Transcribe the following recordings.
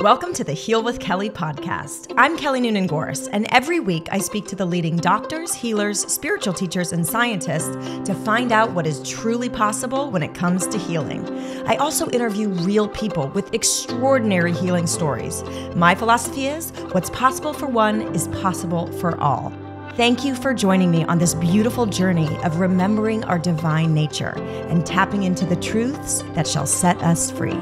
Welcome to the Heal with Kelly podcast. I'm Kelly Noonan Gores, and every week I speak to the leading doctors, healers, spiritual teachers, and scientists to find out what is truly possible when it comes to healing. I also interview real people with extraordinary healing stories. My philosophy is what's possible for one is possible for all. Thank you for joining me on this beautiful journey of remembering our divine nature and tapping into the truths that shall set us free.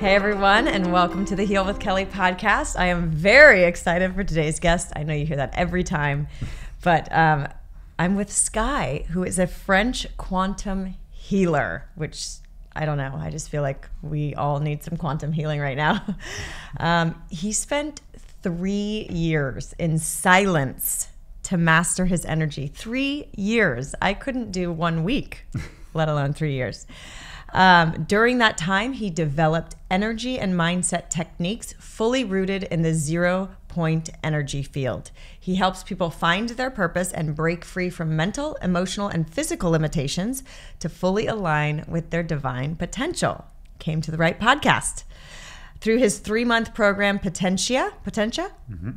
Hey everyone, and welcome to the Heal with Kelly podcast. I am very excited for today's guest. I know you hear that every time, but um, I'm with Skai, who is a French quantum healer, which I don't know. I just feel like we all need some quantum healing right now. Um, he spent three years in silence to master his energy. Three years. I couldn't do one week, let alone three years. Um, during that time, he developed energy and mindset techniques fully rooted in the zero point energy field. He helps people find their purpose and break free from mental, emotional, and physical limitations to fully align with their divine potential. Came to the right podcast. Through his three month program, Potentia, Potentia, mm-hmm.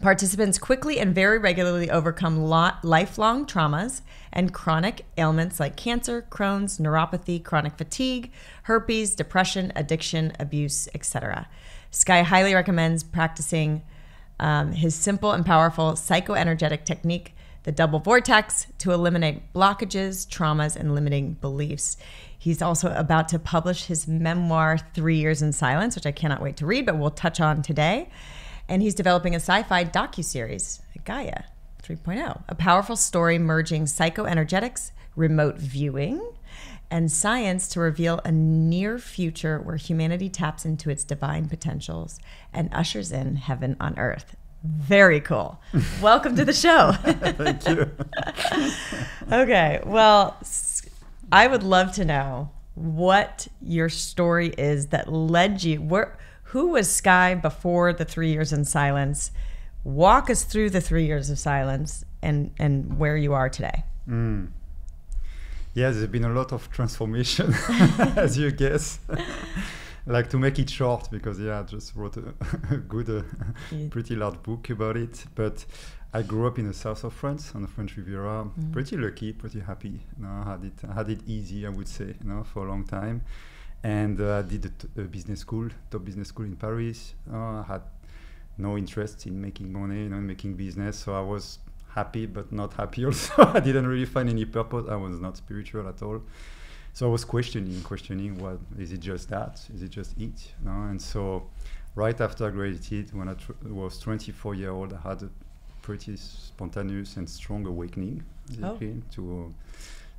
Participants quickly and very regularly overcome lifelong traumas and chronic ailments like cancer, Crohn's, neuropathy, chronic fatigue, herpes, depression, addiction, abuse, etc. Skai highly recommends practicing um, his simple and powerful psychoenergetic technique, the double vortex, to eliminate blockages, traumas, and limiting beliefs. He's also about to publish his memoir, Three Years in Silence, which I cannot wait to read, but we'll touch on today and he's developing a sci-fi docu-series, Gaia 3.0, a powerful story merging psychoenergetics, remote viewing, and science to reveal a near future where humanity taps into its divine potentials and ushers in heaven on earth. Very cool. Welcome to the show. Thank you. okay. Well, I would love to know what your story is that led you where who was Skai before the three years in silence? Walk us through the three years of silence and, and where you are today. Mm. Yeah, there's been a lot of transformation, as you guess. like to make it short, because yeah, I just wrote a, a good, uh, pretty large book about it. But I grew up in the south of France, on the French Riviera. Mm. Pretty lucky, pretty happy. You know, I had it, I had it easy, I would say, you know, for a long time and uh, did a, t- a business school, top business school in Paris. Uh, I had no interest in making money, you know, making business. So I was happy, but not happy also. I didn't really find any purpose. I was not spiritual at all. So I was questioning, questioning what is it just that? Is it just it? And so right after I graduated, when I tr- was 24 years old, I had a pretty spontaneous and strong awakening oh. to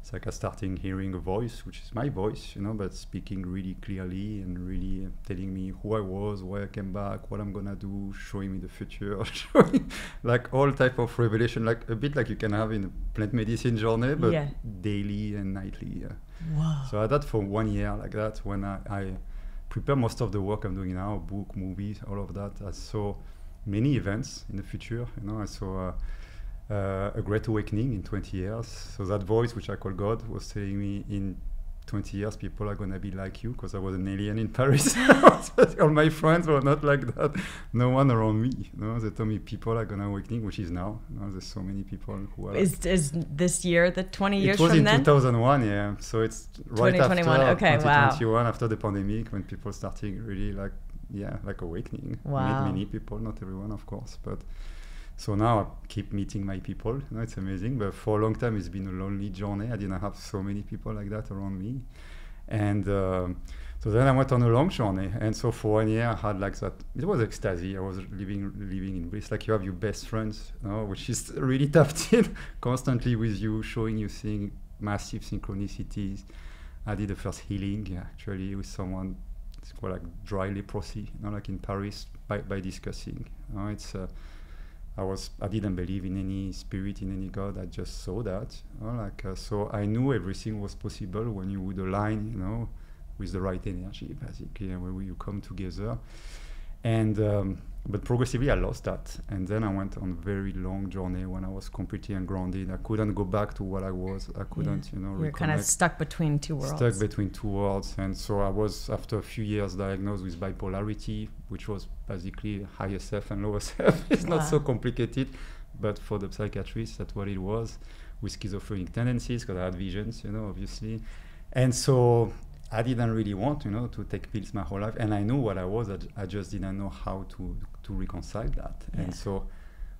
it's like I starting hearing a voice, which is my voice, you know, but speaking really clearly and really telling me who I was, why I came back, what I'm gonna do, showing me the future, showing like all type of revelation, like a bit like you can have in a plant medicine journey, but yeah. daily and nightly. Yeah. Wow. So I did that for one year like that when I, I prepare most of the work I'm doing now, book, movies, all of that. I saw many events in the future, you know, I saw. Uh, uh, a great awakening in 20 years. So that voice, which I call God, was telling me in 20 years people are going to be like you because I was an alien in Paris. All my friends were not like that. No one around me. You know? They told me people are going to awakening, which is now. You know? There's so many people who are. Is, is this year the 20 years from then? It was in 2001, yeah. So it's right 2021. after okay, 2021, wow. after the pandemic, when people starting really like, yeah, like awakening. Wow. Many people, not everyone, of course, but so now I keep meeting my people. You know, it's amazing. But for a long time, it's been a lonely journey. I didn't have so many people like that around me. And uh, so then I went on a long journey. And so for one year, I had like that. It was ecstasy. I was living living in bliss. Like you have your best friends, you know, which is really tapped in constantly with you, showing you things, massive synchronicities. I did the first healing actually with someone. It's called like dry leprosy, you know, like in Paris by, by discussing. You know, it's uh, I was I didn't believe in any spirit in any god. I just saw that. You know, like uh, so, I knew everything was possible when you would align, you know, with the right energy, basically, and when you come together. and um, but progressively I lost that, and then I went on a very long journey when I was completely ungrounded. I couldn't go back to what I was. I couldn't, yeah. you know. You're kind of stuck between two worlds. Stuck between two worlds, and so I was after a few years diagnosed with bipolarity, which was basically higher self and lower self. it's wow. not so complicated, but for the psychiatrist, that's what it was, with schizophrenic tendencies, because I had visions, you know, obviously, and so I didn't really want, you know, to take pills my whole life, and I knew what I was. I, I just didn't know how to to reconcile that. Yeah. And so,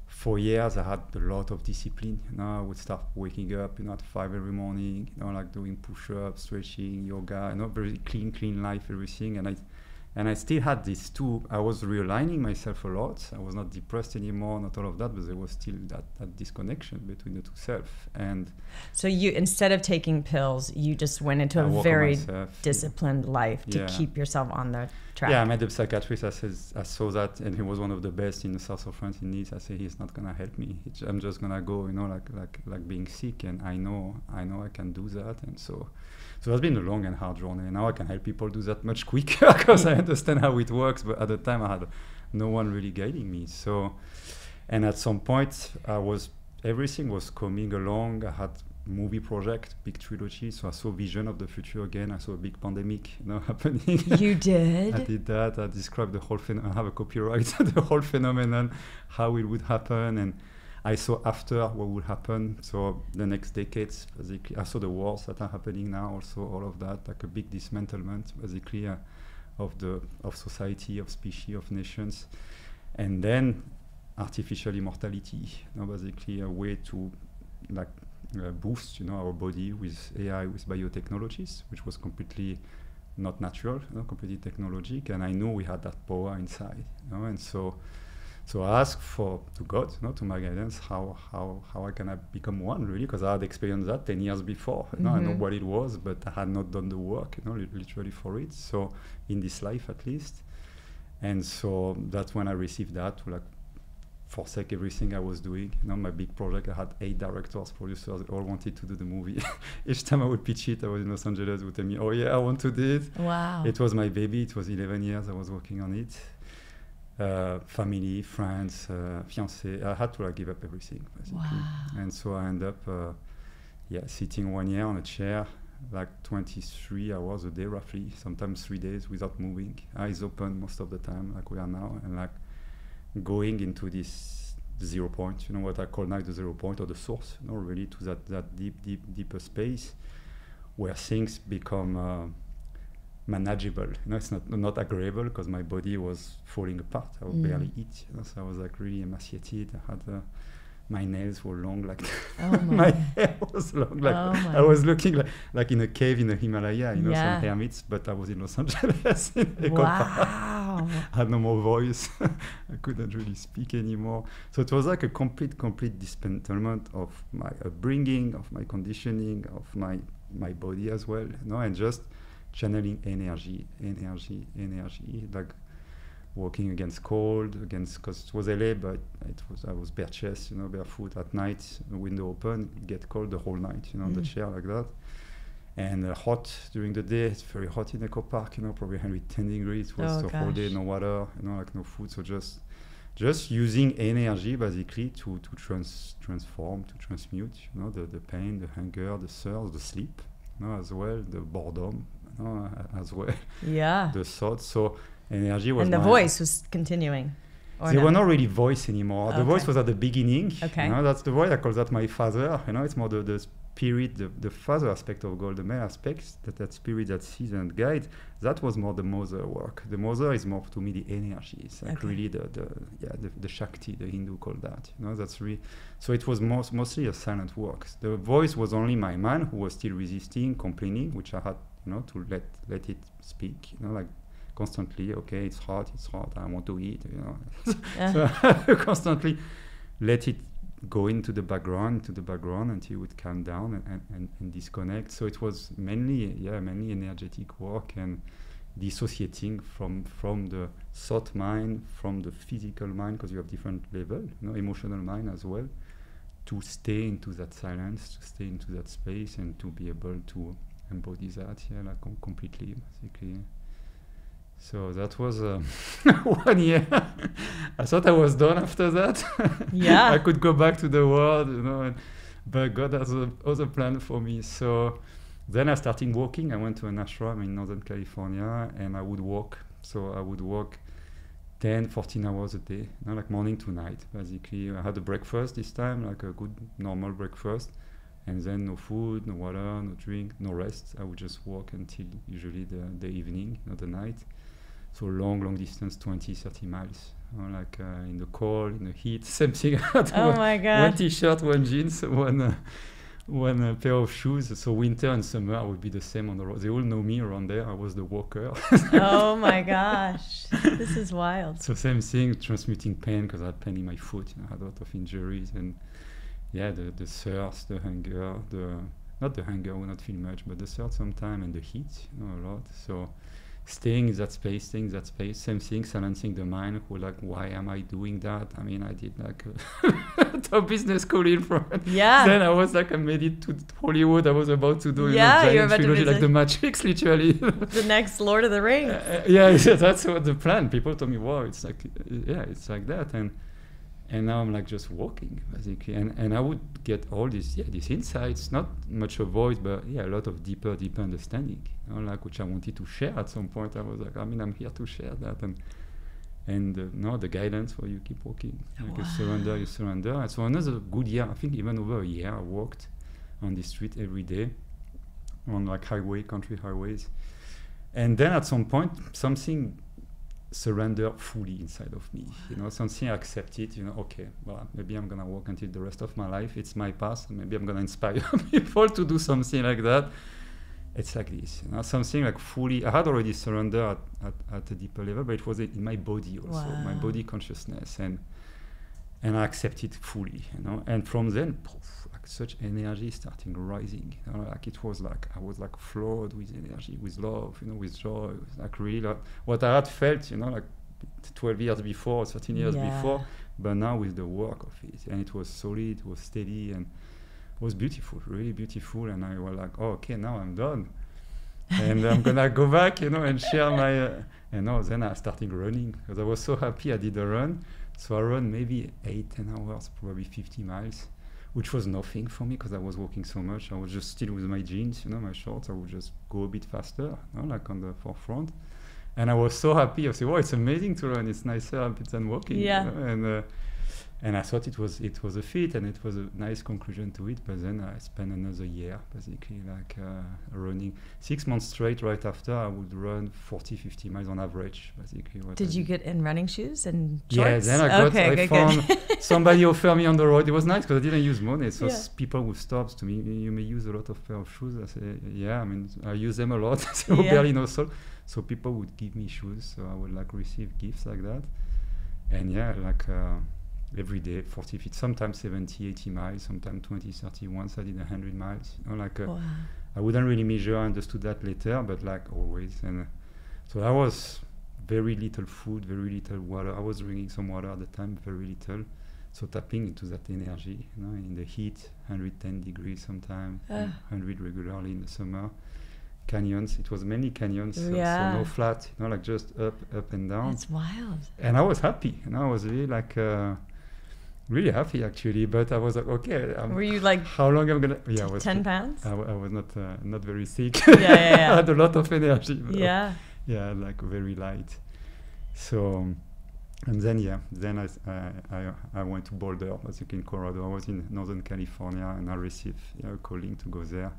for years, I had a lot of discipline. You know, I would start waking up, you know, at five every morning. You know, like doing push-ups, stretching, yoga. You know, very clean, clean life, everything. And I and I still had these two. I was realigning myself a lot. I was not depressed anymore, not all of that, but there was still that, that disconnection between the two self. And so you, instead of taking pills, you just went into I a very myself, disciplined yeah. life to yeah. keep yourself on the track. Yeah, I met the psychiatrist. I, says, I saw that, and he was one of the best in the south of France in Nice. I said he's not gonna help me. I'm just gonna go, you know, like like like being sick, and I know I know I can do that, and so so it's been a long and hard journey. And now I can help people do that much quicker because I understand how it works. But at the time, I had no one really guiding me. So, and at some point, I was everything was coming along. I had movie project, big trilogy. So I saw vision of the future again. I saw a big pandemic, you know, happening. You did. I did that. I described the whole thing. I have a copyright, the whole phenomenon, how it would happen, and I saw after what would happen. So the next decades, basically, I saw the wars that are happening now. Also, all of that, like a big dismantlement, basically, uh, of the of society, of species, of nations, and then artificial immortality. You know, basically, a way to like uh, boost, you know, our body with AI, with biotechnologies, which was completely not natural, you know, completely technologic. And I knew we had that power inside, you know, and so so I asked for to God, you know, to my guidance, how how how I can I become one really, because I had experienced that ten years before. You know, mm-hmm. I know mm-hmm. what it was, but I had not done the work, you know, li- literally for it. So in this life, at least, and so that's when I received that to like forsake everything I was doing. You know, my big project, I had eight directors, producers, all wanted to do the movie. Each time I would pitch it, I was in Los Angeles, would tell me, "Oh yeah, I want to do it." Wow! It was my baby. It was 11 years I was working on it uh, family, friends, uh, fiance. I had to like give up everything basically. Wow. And so I end up, uh, yeah, sitting one year on a chair, like 23 hours a day roughly, sometimes three days without moving, eyes open most of the time, like we are now, and like going into this zero point. You know what I call now the zero point or the source. You know, really to that that deep, deep, deeper space where things become uh, manageable. You know, it's not not agreeable because my body was falling apart. I would mm. barely eat. You know, so I was like really emaciated. I had uh, my nails were long, like oh my. my. hair was long, like oh I was looking like like in a cave in the Himalaya. You know, yeah. some hermits, but I was in Los Angeles. in wow. I had no more voice. I couldn't really speak anymore. So it was like a complete, complete dismantlement of my upbringing, of my conditioning, of my my body as well. You know, and just channeling energy, energy, energy, like walking against cold, against because it was LA, but it was I was bare chest, you know, barefoot at night, window open, get cold the whole night, you know, mm. the chair like that, and uh, hot during the day. It's very hot in Echo Park, you know, probably 110 degrees. It was oh the gosh. whole day, no water, you know, like no food, so just just using energy basically to to trans transform, to transmute, you know, the the pain, the hunger, the thirst, the sleep, you know, as well, the boredom, you know, as well. Yeah. the thoughts. So energy was. And the voice was continuing. They no? were not really voice anymore. Okay. The voice was at the beginning. Okay. You know, that's the voice. I call that my father. You know, it's more the, the spirit, the, the father aspect of God, the male aspect, that, that spirit that sees and guides. That was more the mother work. The mother is more to me the energy. It's like okay. really the, the yeah the, the Shakti, the Hindu call that. You know, that's really so it was most, mostly a silent work. The voice was only my man who was still resisting, complaining, which I had you know, to let let it speak, you know, like constantly, okay, it's hot, it's hot, I want to eat, you know, yeah. so constantly let it go into the background, to the background until it would calm down and, and, and disconnect. So it was mainly, yeah, mainly energetic work and dissociating from from the thought mind, from the physical mind, because you have different level, you know, emotional mind as well, to stay into that silence, to stay into that space, and to be able to embody that, yeah, like com- completely, basically. So that was uh, one year. I thought I was done after that. Yeah. I could go back to the world, you know, and, but God has a, other plan for me. So then I started walking. I went to an ashram in Northern California and I would walk. So I would walk 10, 14 hours a day, you know, like morning to night, basically. I had a breakfast this time, like a good normal breakfast. And then no food, no water, no drink, no rest. I would just walk until usually the, the evening, not the night. So long, long distance, 20, 30 miles. Like uh, in the cold, in the heat, same thing. oh one, my God. one t-shirt, one jeans, one uh, one uh, pair of shoes. So winter and summer I would be the same on the road. They all know me around there. I was the walker. oh my gosh. This is wild. so same thing, transmitting pain because I had pain in my foot. You know, I had a lot of injuries and yeah, the the thirst, the hunger, the not the hunger, will not feel much, but the thirst sometimes and the heat, you know, a lot. So staying in that space, staying in that space, same thing, silencing the mind. Who like, why am I doing that? I mean, I did like a top business school in front. Yeah. Then I was like, I made it to Hollywood. I was about to do Yeah, you know, about giant trilogy like the Matrix, literally. the next Lord of the Rings. Uh, yeah, yeah, that's what the plan. People told me, "Wow, it's like, uh, yeah, it's like that," and and now I'm like just walking basically, and and I would get all these, yeah, these insights, not much of voice, but yeah, a lot of deeper, deeper understanding, you know, like which I wanted to share at some point. I was like, I mean, I'm here to share that, and and uh, no, the guidance for you keep walking, like you surrender, you surrender. And so another good year, I think even over a year, I walked on the street every day, on like highway, country highways. And then at some point, something surrendered fully inside of me. You know, something I accepted. You know, okay, well, maybe I'm gonna walk until the rest of my life. It's my path. Maybe I'm gonna inspire people to do something like that. It's like this, you know, something like fully. I had already surrendered at, at, at a deeper level, but it was in my body also, my body consciousness, and and I accepted fully, you know. And from then, poof, like such energy starting rising. You know, like it was like I was like flowed with energy, with love, you know, with joy. It like really like what I had felt, you know, like 12 years before, 13 years Yeah. before, but now with the work of it, and it was solid, it was steady, and it was beautiful, really beautiful. And I was like, oh, okay, now I'm done. and I'm gonna go back, you know, and share my. Uh, and now then I started running because I was so happy I did a run. So I ran maybe eight, ten hours, probably 50 miles, which was nothing for me because I was walking so much. I was just still with my jeans, you know, my shorts. I would just go a bit faster, you know, like on the forefront. And I was so happy. I said, "Wow, it's amazing to run. It's nicer than walking." you Yeah. know, And uh, and I thought it was it was a fit and it was a nice conclusion to it. But then I spent another year basically like uh, running six months straight. Right after, I would run 40, 50 miles on average, basically. what I Did you get in running shoes and yeah, then I got okay, I good, found good. somebody offered me on the road. It was nice because I didn't use money. So Yeah. people would stop to me. You may use a lot of pair of shoes. I say, yeah. I mean, I use them a lot. so Yeah. barely no soul. So people would give me shoes. So I would like receive gifts like that. And yeah, like uh, every day, 40 feet, sometimes 70, 80 miles, sometimes 20, 30. Once I did 100 miles. You know, like uh, Wow. I wouldn't really measure. I understood that later, but like always. And uh, so I was very little food, very little water. I was drinking some water at the time, very little. So tapping into that energy, you know, in the heat, 110 degrees sometimes, Ah. 100 regularly in the summer. Canyons, it was mainly canyons, Yeah. so no flat, you know, like just up, up and down. It's wild. and I was happy, you know, I was really like, uh, really happy actually. But I was like, okay, um, Were you like how long I'm gonna? Yeah, I was 10 pounds? I was not uh, not very sick. Yeah, yeah, yeah. I had a lot of energy. yeah. yeah, like very light. So, and then yeah, then I, I, I, I went to Boulder, basically in Colorado. I was in Northern California, and I received yeah, a calling to go there,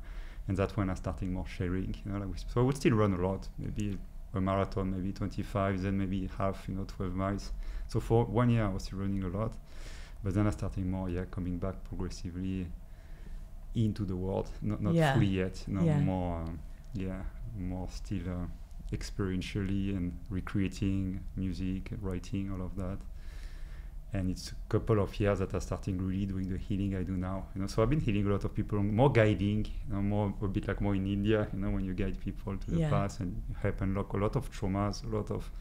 and that's when I started more sharing. You know, like so I would still run a lot, maybe a marathon, maybe 25, then maybe half, you know, 12 miles. So for one year, I was still running a lot, but then I started more, yeah, coming back progressively into the world, not not Yeah. fully yet, know, Yeah. more, um, yeah, more still. Uh, experientially and recreating music, writing, all of that. And it's a couple of years that I started really doing the healing I do now. You know, so I've been healing a lot of people, more guiding, you know, more a bit like more in India. You know, when you guide people to the Yeah. past and help unlock a lot of traumas, a lot of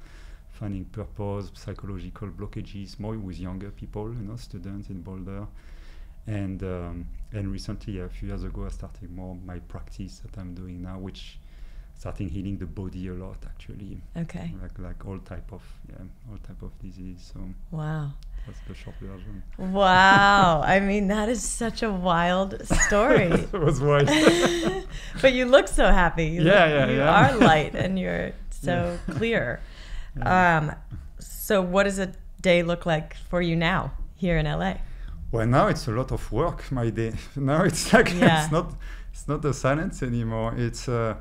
finding purpose, psychological blockages, more with younger people, you know, students in Boulder. And um, and recently, a few years ago, I started more my practice that I'm doing now, which starting healing the body a lot actually. Okay. Like like all type of yeah all type of disease. So wow. That's the short version. Wow. I mean, that is such a wild story. it was wild. but you look so happy. You yeah, look, yeah, you yeah. are light and you're so yeah. clear. Um, so, what does a day look like for you now here in LA? Well, now it's a lot of work. My day now it's like yeah. it's not it's not the silence anymore. It's uh,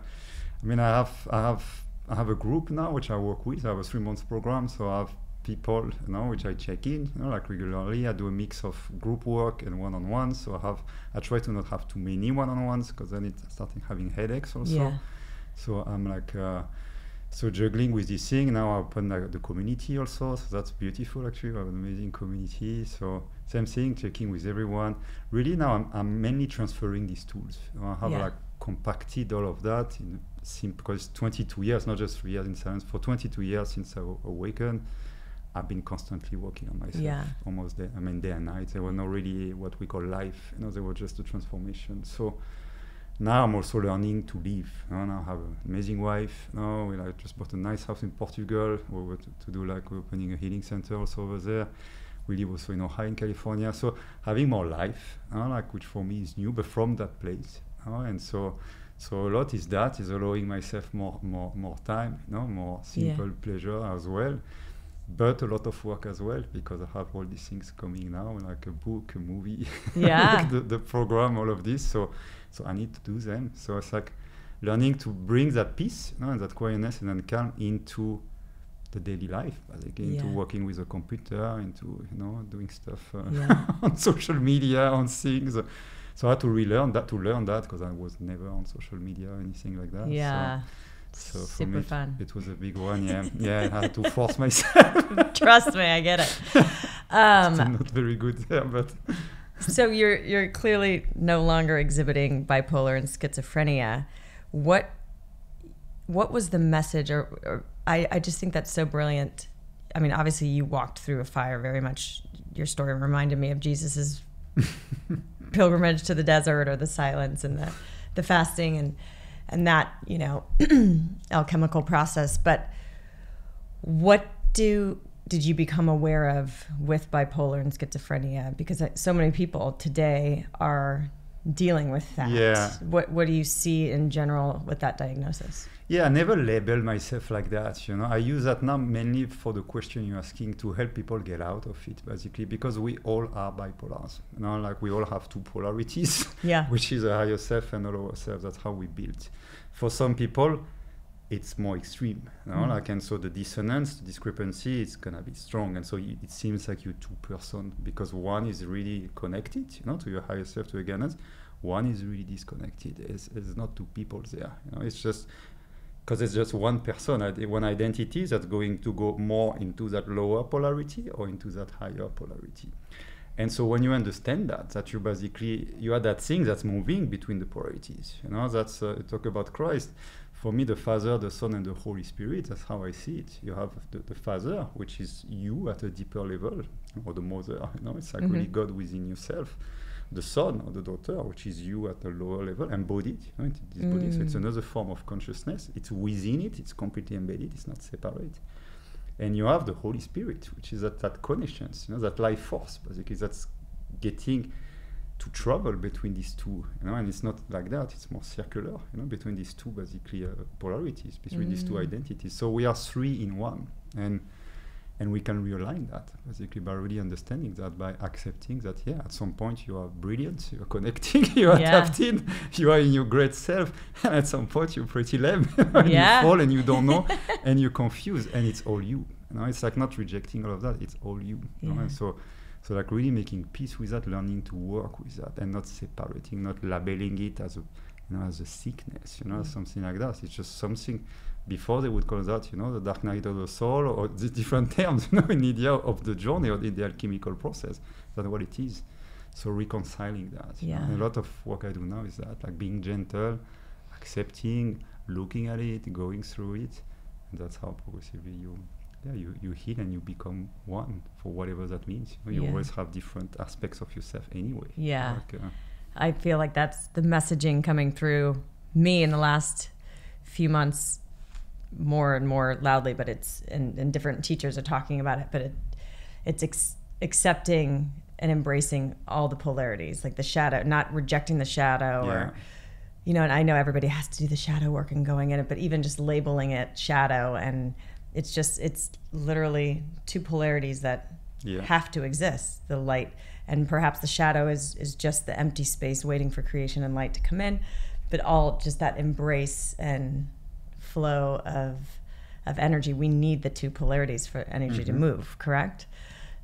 I mean I have I have I have a group now which I work with. I have a three months program, so I have people, you know, which I check in, you know, like regularly. I do a mix of group work and one-on-one. So I have, I try to not have too many one-on-ones because then it's starting having headaches also. Yeah. So I'm like, uh, so juggling with this thing. Now I open like, the community also, so that's beautiful actually. We have an amazing community. So same thing, checking with everyone. Really now I'm, I'm mainly transferring these tools. I have yeah. like compacted all of that in sim- because 22 years, not just three years in silence, for 22 years since I awakened I've been constantly working on myself, yeah. almost day, I mean day and night. They were not really what we call life, you know, they were just a transformation. So now I'm also learning to live. Now I have an amazing wife. Now we like just bought a nice house in Portugal. We were to, to do like opening a healing center also over there. We live also in Ojai in California. So having more life, like which for me is new, but from that place. Know, and so so a lot is that is allowing myself more more more time, you know, more simple yeah. pleasure as well but a lot of work as well because I have all these things coming now, like a book, a movie, yeah, the, the program, all of this. So, so I need to do them. So it's like learning to bring that peace you know, and that quietness and then calm into the daily life, basically yeah. into working with a computer, into you know doing stuff uh, yeah. on social media, on things. So I had to relearn that, to learn that because I was never on social media or anything like that. Yeah. So so for Super me, fun. It, was a big one. Yeah, yeah. I had to force myself. Trust me, I get it. Um, Still not very good there, but. So you're you're clearly no longer exhibiting bipolar and schizophrenia. What what was the message, or, or I I just think that's so brilliant. I mean, obviously you walked through a fire. Very much, your story reminded me of Jesus's pilgrimage to the desert, or the silence and the the fasting and and that you know alchemical process but what do did you become aware of with bipolar and schizophrenia? Because uh, so many people today are dealing with that. Yeah. What what do you see in general with that diagnosis? Yeah i never label myself like that you know. I use that now mainly for the question you're asking to help people get out of it basically because we all are bipolars you know like we all have two polarities yeah. which is a higher self and a lower self. That's how we build for some people it's more extreme you know? mm. like and so the dissonance the discrepancy is gonna be strong and so it seems like you two person because one is really connected you know to your higher self to against one is really disconnected it's, it's not two people there you know it's just because it's just one person, one identity that's going to go more into that lower polarity or into that higher polarity. And so when you understand that, that you basically you are that thing that's moving between the polarities. You know, that's uh, talk about Christ. For me, the Father, the Son, and the Holy Spirit. That's how I see it. You have the, the Father, which is you at a deeper level, or the Mother. You know, it's like mm-hmm. really God within yourself the son or the daughter, which is you at a lower level, embodied you know, this mm. body. So it's mm. another form of consciousness. It's within it. It's completely embedded. It's not separate. And you have the Holy Spirit, which is that, that connections, you know, that life force, basically, that's getting to travel between these two, you know, and it's not like that. It's more circular, you know, between these two basically uh, polarities, between mm. these two mm. identities. So we are three in one, and and we can realign that basically by really understanding that by accepting that yeah at some point you are brilliant you're connecting you're yeah. tapped in you are in your great self and at some point you're pretty lame and yeah. you fall and you don't know and you're confused and it's all you you know it's like not rejecting all of that it's all you, yeah. you know? and so so like really making peace with that learning to work with that and not separating not labeling it as a you know as a sickness you know mm. something like that it's just something before they would call that, you know, the dark night of the soul, or the different terms, you know, in India of the journey or in the alchemical process. That's what it is. So reconciling that. Yeah. a lot of work I do now is that, like being gentle, accepting, looking at it, going through it, and that's how progressively you, yeah, you, you heal and you become one for whatever that means. You, yeah. always have different aspects of yourself anyway. Yeah. Like, uh, I feel like that's the messaging coming through me in the last few months more and more loudly, but it's and, and different teachers are talking about it, but it it's ex- accepting and embracing all the polarities, like the shadow, not rejecting the shadow Yeah. or you know, and I know everybody has to do the shadow work and going in it, but even just labeling it shadow and it's just it's literally two polarities that Yeah. have to exist, the light and perhaps the shadow is is just the empty space waiting for creation and light to come in, but all just that embrace and flow of of energy. We need the two polarities for energy to mm-hmm. move, correct?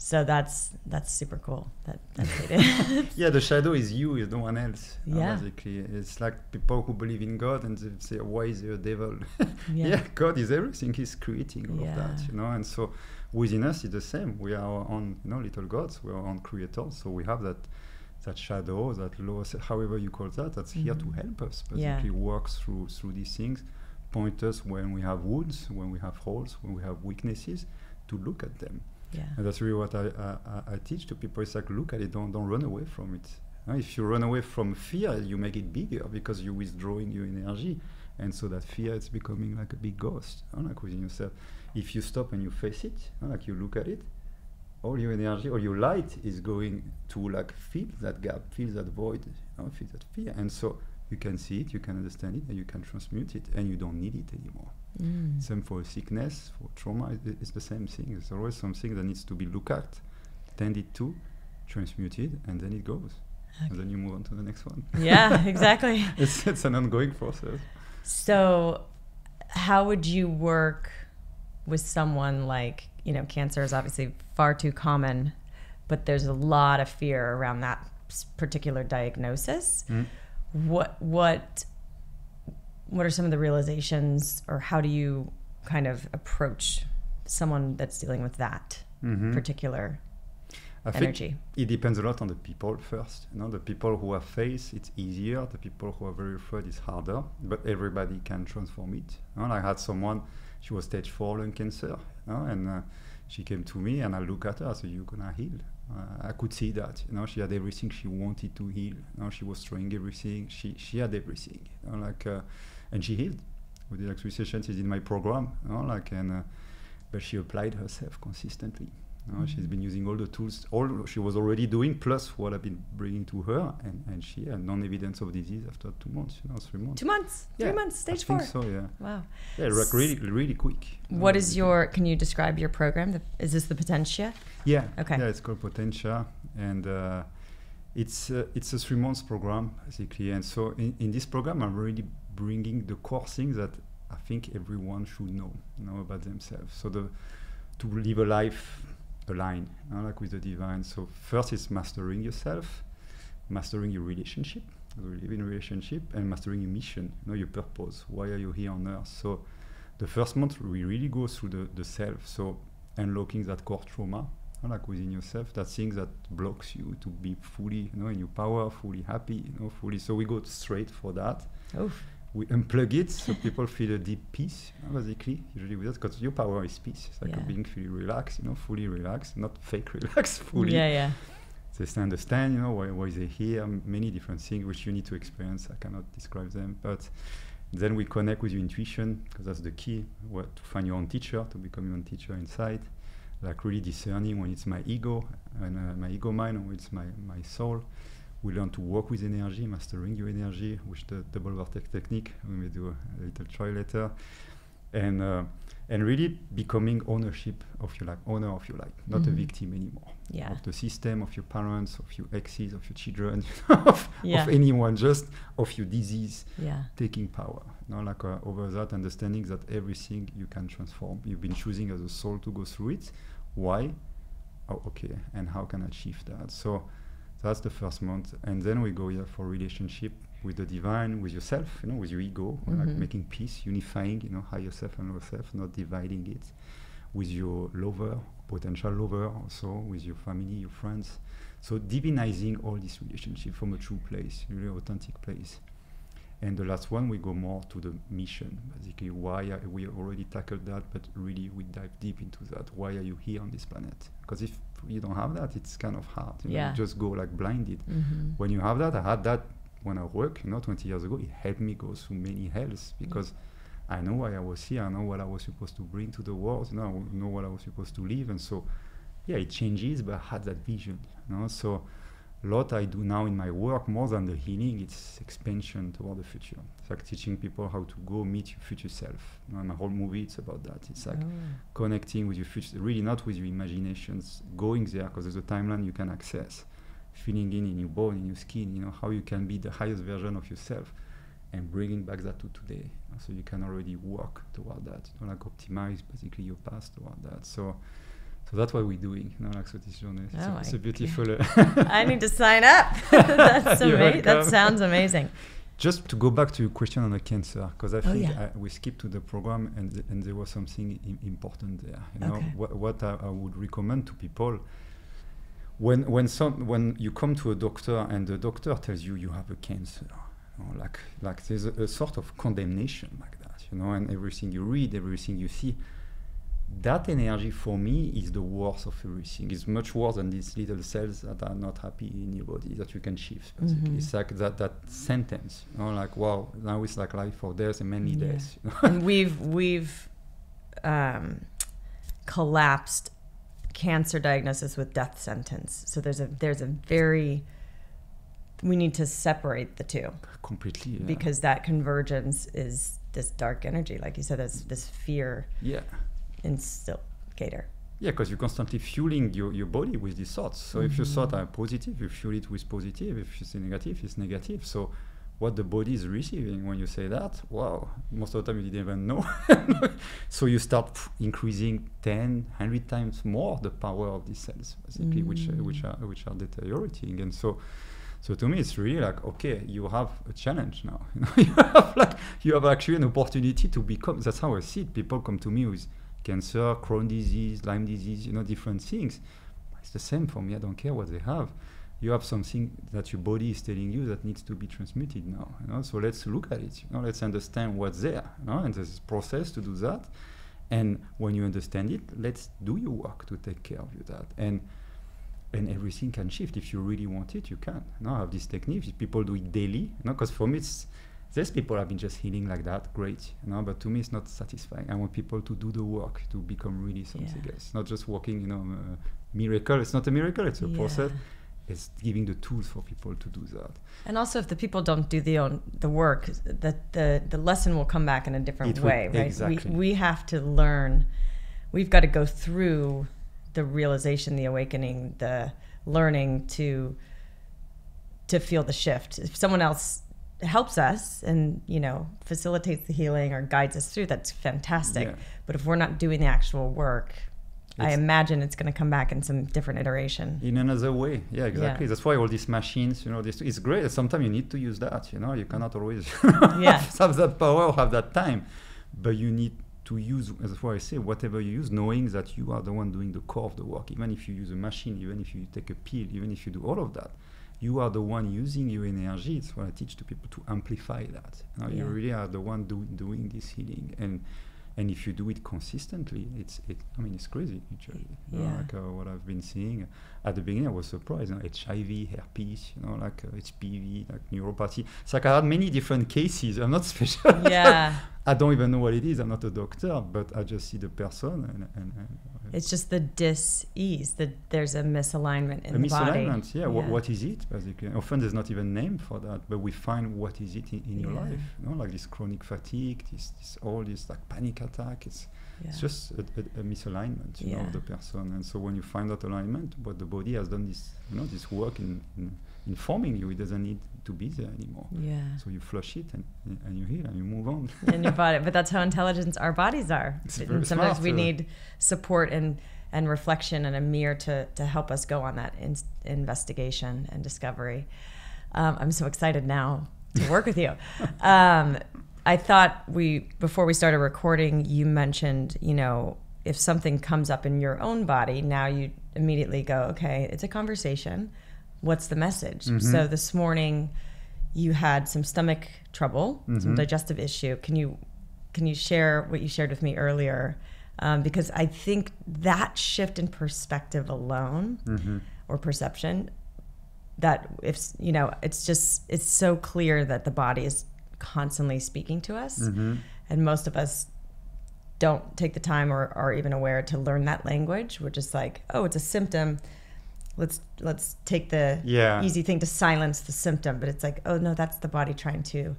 So that's that's super cool. That that's it. Yeah, the shadow is you, is no one else. uh, Yeah. basically, it's like people who believe in God and they say, "Why is there a devil?" Yeah. yeah. God is everything. He's creating all of that, you know. And so within us, it's the same. We are our own, you know, little gods. We are our own creators. So we have that that shadow, that low, however you call that, that's here to Mhm. help us. Yeah. Basically, work through through these things, point us when we have wounds, when we have holes, when we have weaknesses, to look at them. Yeah. And that's really what I, I, I- teach to people. It's like, look at it, don't, don't run away from it. Uh, if you run away from fear, you make it bigger because you're withdrawing your energy. And so that fear is becoming like a big ghost, uh, like within yourself. If you stop and you face it, uh, like you look at it, all your energy, all your light is going to like fill that gap, fill that void, uh, fill that fear. And so you can see it, you can understand it, and you can transmute it, and you don't need it anymore. Mm. Same for sickness, for trauma, it- it's the same thing. There's always something that needs to be looked at, tended to, transmuted, and then it goes. And then you move on to the next one. Yeah, exactly. it's, it's an ongoing process. So, how would you work with someone like, you know, cancer is obviously far too common, but there's a lot of fear around that particular diagnosis. Mm. What what what are some of the realizations or how do you kind of approach someone that's dealing with that Mhm. particular I energy? it depends a lot on the people first. You know, the people who have faith, it's easier. The people who are very afraid, it's harder. But everybody can transform it. You know, I had someone, she was stage four lung cancer, you know, and uh, she came to me, and I look at her, I said, "You're gonna heal." Uh, I could see that. You know, she had everything she wanted to heal. You know, she was trying everything. She she had everything. You know, like, uh, and she healed. We did like three sessions. She's in my program. You know, like, and uh, but she applied herself consistently. You know, She's been using all the tools, all she was already doing, plus what I've been bringing to her, and, and she had non-evidence of disease after two months, you know, three months. Two months, three Yeah, months, I stage four. think so, yeah. Wow. Yeah, like really, really quick. What is your? Can you describe your program? The, is this the Potentia? Yeah. Okay. Yeah, it's called Potentia, and uh, it's uh, it's a three months program basically. And so in, in this program, I'm really bringing the core things that I think everyone should know, know about themselves. So the to live a life aligned, know, like with the divine. So first, is mastering yourself, mastering your relationship. In a relationship and mastering your mission, you know, your purpose. Why are you here on earth? So the first month we really go through the, the self. So unlocking that core trauma, know, like within yourself, that thing that blocks you to be fully, you know, in your power, fully happy, you know, fully. So we go straight for that. Oof. We unplug it so people feel a deep peace, you know, basically. Usually with us, because your power is peace. It's like Yeah. being fully relaxed, you know, fully relaxed, not fake relaxed, fully. Yeah, yeah. Just understand, you know, why, why they here, many different things which you need to experience. I cannot describe them, but then we connect with your intuition because that's the key. What to find your own teacher, to become your own teacher inside. Like really discerning when it's my ego and uh, my ego mind, or when it's my my soul. We learn to work with energy, mastering your energy, which the double vortex technique. We may do a, little try later, and uh, and really becoming ownership of your life, owner of your life, not a Mhm. victim anymore Yeah. of the system, of your parents, of your exes, of your children, of, Yeah. of anyone, just of your disease, Yeah. taking power. You know, like uh, over that, understanding that everything you can transform. You've been choosing as a soul to go through it. Why? Oh, okay. And how can I achieve that? So that's the first month, and then we go here for relationship with the divine, with yourself, you know, with your ego, like Mhm. making peace, unifying, you know, higher self and lower self, not dividing it with your lover, potential lover, also with your family, your friends. So divinizing all this relationship from a true place, really authentic place. And the last one, we go more to the mission, basically. Why are, we already tackled that, but really we dive deep into that. Why are you here on this planet? Because if you don't have that, it's kind of hard. You, know, you just go like blinded. Mm-hmm. When you have that, I had that when I work, you know, 20 years ago. It helped me go through many hells because I know why I was here. I know what I was supposed to bring to the world. You know, I know what I was supposed to live. And so, yeah, it changes, but I had that vision. You know, so a lot I do now in my work, more than the healing, it's expansion toward the future. It's like teaching people how to go meet your future self. You know, and my whole movie, it's about that. It's like Oh. connecting with your future, really not with your imaginations, going there because there's a timeline you can access, feeling in in your bone, in your skin, you know, how you can be the highest version of yourself and bringing back that to today. So you can already work toward that, you know, like optimize basically your past toward that. So so that's what we're doing, know, like so this journey. It's, Oh, a, it's I- a beautiful uh, I need to sign up. That's amazing. That sounds amazing. Just to go back to your question on the cancer, because I Oh, think yeah. I, we skipped to the program and, th- and there was something Im- important there. You know, Okay. what, what I, I would recommend to people when when some when you come to a doctor and the doctor tells you you have a cancer, you know, like like there's a, a sort of condemnation like that, you know, and everything you read, everything you see, that energy for me is the worst of everything. It's much worse than these little cells that are not happy in your body that you can shift. Basically, Mhm. it's like that that sentence. You know, like wow, now it's like life or death, and many Yeah. days. And we've we've um, collapsed cancer diagnosis with death sentence. So there's a there's a very we need to separate the two Completely. Yeah. because that convergence is this dark energy, like you said, this this fear yeah. Instigator. Yeah, because you're constantly fueling your, your body with these thoughts. So if your Mhm. thoughts are positive, you fuel it with positive. If you say negative, it's negative. So what the body is receiving when you say that, wow, most of the time you didn't even know. so you start increasing 10, 100 times more the power of these cells, basically, which, uh, which, are, which are deteriorating. And so so to me, it's really like, okay, you have a challenge now. You have like, you have actually an opportunity to become. That's how I see it. People come to me with cancer, Crohn disease, Lyme disease, you know, different things. It's the same for me. I don't care what they have. You have something that your body is telling you that needs to be transmuted now. You know? So let's look at it. You know? Let's understand what's there. You know? And there's a process to do that. And when you understand it, let's do your work to take care of you that. And and everything can shift if you really want it. You can. You know, I have this technique. People do it daily, because for me it's there's people have been just healing like that, great, you know, but to me it's not satisfying. I want people to do the work to become really something Yeah. else, not just working, you know, um, a miracle. It's not a miracle; it's a process. It's giving the tools for people to do that. And also, if the people don't do the own the work, the the, the lesson will come back in a different It will- way, right? exactly. We we have to learn. We've got to go through the realization, the awakening, the learning to to feel the shift. If someone else helps us and you know facilitates the healing or guides us through, that's fantastic. Yeah. But if we're not doing the actual work, I imagine it's going to come back in some different iteration. in another way. Yeah, exactly. That's why all these machines, you know, this it's great. Sometimes you need to use that. You know, you mm. cannot always Yeah. have that power or have that time, but you need to use. That's why I say whatever you use, knowing that you are the one doing the core of the work. Even if you use a machine, even if you take a pill, even if you do all of that, you are the one using your energy. It's what I teach to people to amplify that. You, know, you really are the one do, doing this healing and. And if you do it consistently, it's it. I mean, it's crazy. Actually, you know, like uh, what I've been seeing at the beginning, I was surprised. You know, HIV, herpes, you know, like uh, HPV, like neuropathy. It's like I had many different cases. I'm not special. Yeah. I don't even know what it is. I'm not a doctor, but I just see the person and, and, and It's just the dis-ease. That there's a misalignment in a the body. misalignment. Yeah, What, what is it basically? Often there's not even name for that, but we find what is it in, in your Yeah. life. You know, like this chronic fatigue, this, this all this like panic attack. It's Yeah. It's just a, a, a misalignment, you know, of the person. And so when you find that alignment, what the body has done this, you know, this work in, in informing you, it doesn't need to be there anymore. yeah. So you flush it and, and you heal and you move on. in your body. But that's how intelligent our bodies are. And sometimes smart, we uh, need support and and reflection and a mirror to to help us go on that in, investigation and discovery. Um, I'm so excited now to work with you. Um, I thought we before we started recording, you mentioned you know if something comes up in your own body, now you immediately go, okay, it's a conversation. What's the message? Mhm. So this morning, you had some stomach trouble, some Mhm. digestive issue. Can you can you share what you shared with me earlier? Um, because I think that shift in perspective alone hmm or perception, that if you know, it's just it's so clear that the body is constantly speaking to us, hmm and most of us don't take the time or are even aware to learn that language. We're just like, oh, it's a symptom. Let's let's take the Yeah. easy thing to silence the symptom, but it's like, oh no, that's the body trying to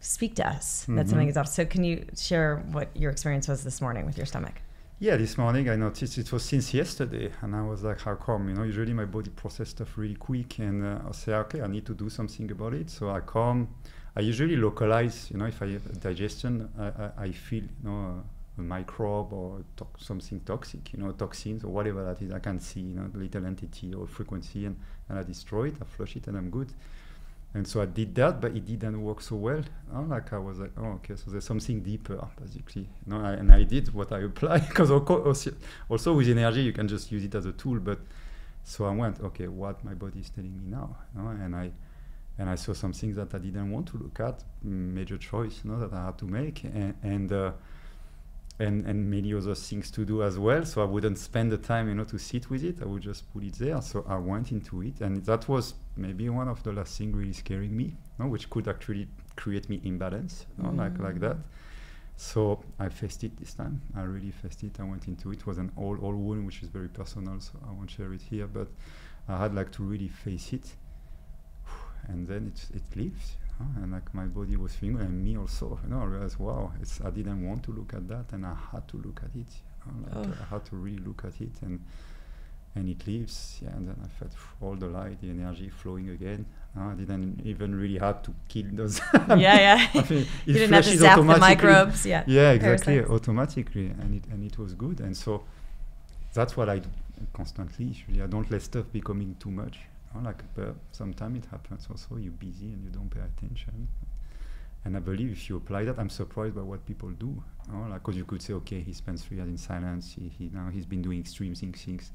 speak to us. That Mm-hmm. something is off. So can you share what your experience was this morning with your stomach? Yeah, this morning I noticed it was since yesterday, and I was like, how come? You know, usually my body processes stuff really quick, and uh, I say, okay, I need to do something about it. So I come. I usually localize. You know, if I have digestion, I, I, I feel you know a, a microbe or to- something toxic. You know, toxins or whatever that is. I can see you know little entity or frequency, and, and I destroy it. I flush it, and I'm good. And so I did that, but it didn't work so well. Oh, like I was like, oh, okay, so there's something deeper, basically. You know, I, and I did what I applied because also, with energy you can just use it as a tool. But so I went, okay, what my body is telling me now, you know? and I and I saw some things that I didn't want to look at, major choice, you know, that I had to make, and and uh, and and many other things to do as well. So I wouldn't spend the time, you know, to sit with it. I would just put it there. So I went into it, and that was maybe one of the last thing really scaring me, which could actually create me imbalance, know, like like mm. that. So I faced it this time. I really faced it. I went into it. It was an old all wound, which is very personal, so I won't share it here. But I had like to really face it, and then it it leaves. Know, And like my body was feeling, and me also. You know, I realized, wow, it's, I didn't want to look at that, and I had to look at it. You know, like, Ugh. I had to really look at it, and and it leaves. Yeah, and then I felt all the light, the energy flowing again. Uh, I didn't even really have to kill those. yeah, yeah. I mean, you didn't have to zap the microbes. Yeah. Yeah, exactly, parasites. automatically, and it and it was good. And so that's what I do constantly. Usually, I don't let stuff becoming too much. You know, like, but sometimes it happens. Also, you're busy and you don't pay attention. And I believe if you apply that, I'm surprised by what people do. you know, like, because you could say, okay, he spends three years in silence. He, he now he's been doing extreme things. things.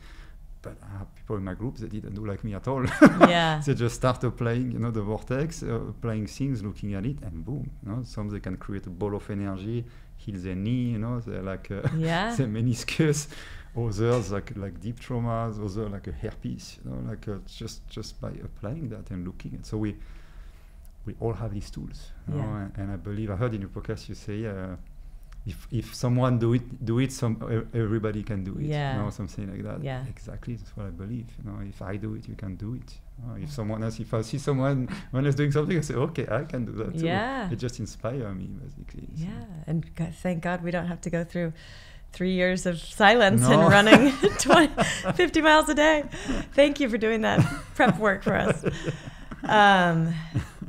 But I have people in my group that didn't do like me at all. Yeah. they just start playing, you know, the vortex, uh, applying things, looking at it, and boom, you know, some they can create a ball of energy, heal their knee, you know, they're like uh, Yeah. their meniscus. Others like like deep traumas, others like a herpes, you know, like uh, just just by applying that and looking at. So we we all have these tools, you know, and, and I believe I heard in your podcast you say. Uh, if, if someone do it do it some everybody can do it Yeah. you know something like that Yeah. exactly that's what i believe you know if i do it you can do it Uh, if someone else if i see someone one else doing something i say okay i can do that too Yeah. it just inspires me basically so. Yeah, and God, thank God we don't have to go through three years of silence No. and running 20, 50 miles a day. Thank you for doing that prep work for us. Um,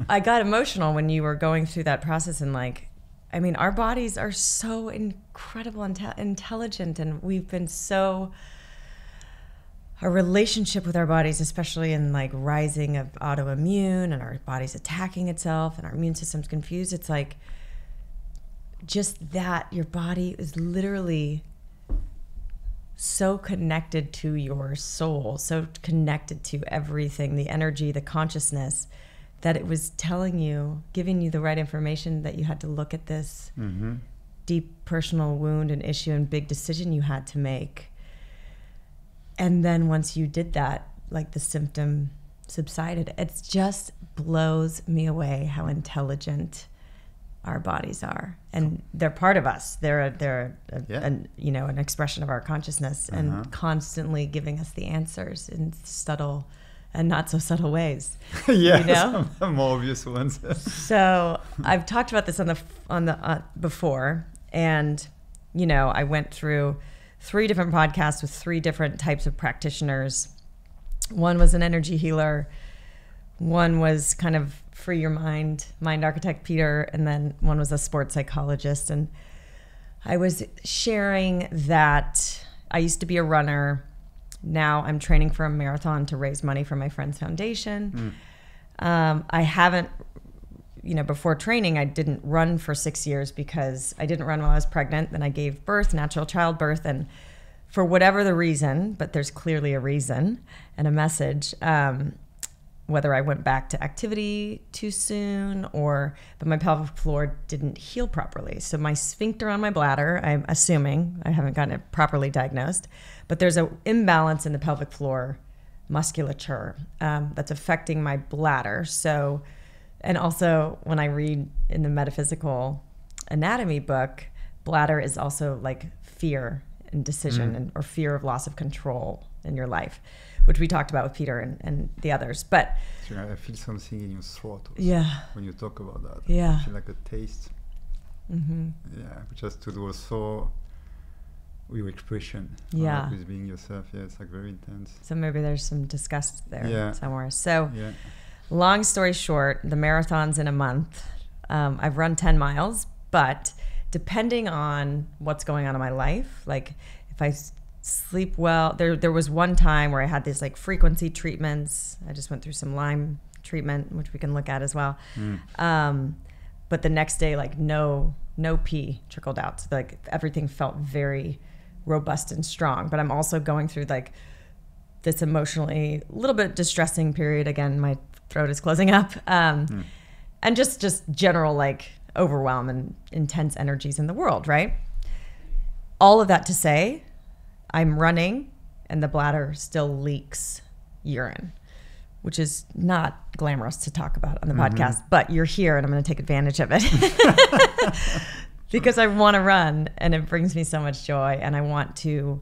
I got emotional when you were going through that process and like, I mean, our bodies are so incredible and inte- intelligent, and we've been so our relationship with our bodies, especially in like rising of autoimmune and our body's attacking itself and our immune system's confused. It's like just that your body is literally so connected to your soul, so connected to everything, the energy, the consciousness, that it was telling you, giving you the right information that you had to look at this mm-hmm. deep personal wound and issue and big decision you had to make. And then once you did that, like the symptom subsided. It just blows me away how intelligent our bodies are, and they're part of us. They're a, they're a, Yeah. an, you know an expression of our consciousness, Uh-huh. and constantly giving us the answers in subtle and not so subtle ways. yeah You know? some more obvious ones So I've talked about this on the on the uh, before, and you know I went through three different podcasts with three different types of practitioners. One was an energy healer. One was kind of free your mind, mind architect Peter, and then one was a sports psychologist. And I was sharing that I used to be a runner. Now I'm training for a marathon to raise money for my friend's foundation. Um, I haven't, you know, before training, I didn't run for six years because I didn't run while I was pregnant. Then I gave birth, natural childbirth, and for whatever the reason, but there's clearly a reason and a message. Um, whether I went back to activity too soon or but my pelvic floor didn't heal properly. So my sphincter on my bladder, I'm assuming, I haven't gotten it properly diagnosed, but there's an imbalance in the pelvic floor musculature um, that's affecting my bladder. So, and also when I read in the metaphysical anatomy book, bladder is also like fear and decision Mm. and, or fear of loss of control in your life, which we talked about with Peter and, and the others. But I feel something in your throat also yeah, when you talk about that. Yeah. I feel like a taste. hmm Yeah, which has to do also with your expression. uh, Yeah. With being yourself. Yeah, it's like very intense. so maybe there's some disgust there Yeah. somewhere. So Yeah. long story short, the marathon's in a month. Um, I've run 10 miles, but depending on what's going on in my life, like if I sleep well, there, there was one time where I had these like frequency treatments. I just went through some Lyme treatment, which we can look at as well. Mm. Um, but the next day, like no, no pee trickled out. So like everything felt very robust and strong. But I'm also going through like this emotionally a little bit distressing period. Again, my throat is closing up. Um, Mm. and just just general like overwhelm and intense energies in the world, right? All of that to say, I'm running and the bladder still leaks urine, which is not glamorous to talk about on the podcast, but you're here and I'm going to take advantage of it. because I want to run and it brings me so much joy and I want to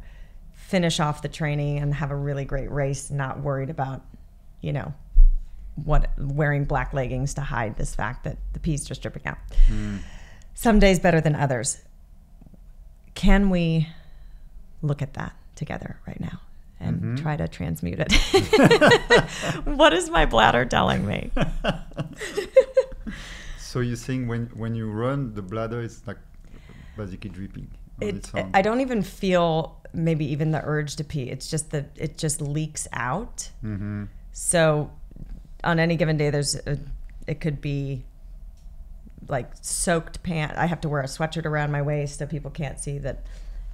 finish off the training and have a really great race, not worried about, you know, what wearing black leggings to hide this fact that the pee's just dripping out. Mm. Some days better than others. Can we look at that together right now and Mhm. try to transmute it? what is my bladder telling me? So you think when when you run, the bladder is like basically dripping on It, its own. I don't even feel maybe even the urge to pee. It's just that it just leaks out. mm-hmm. So on any given day, there's a, it could be like soaked pant. I have to wear a sweatshirt around my waist so people can't see that.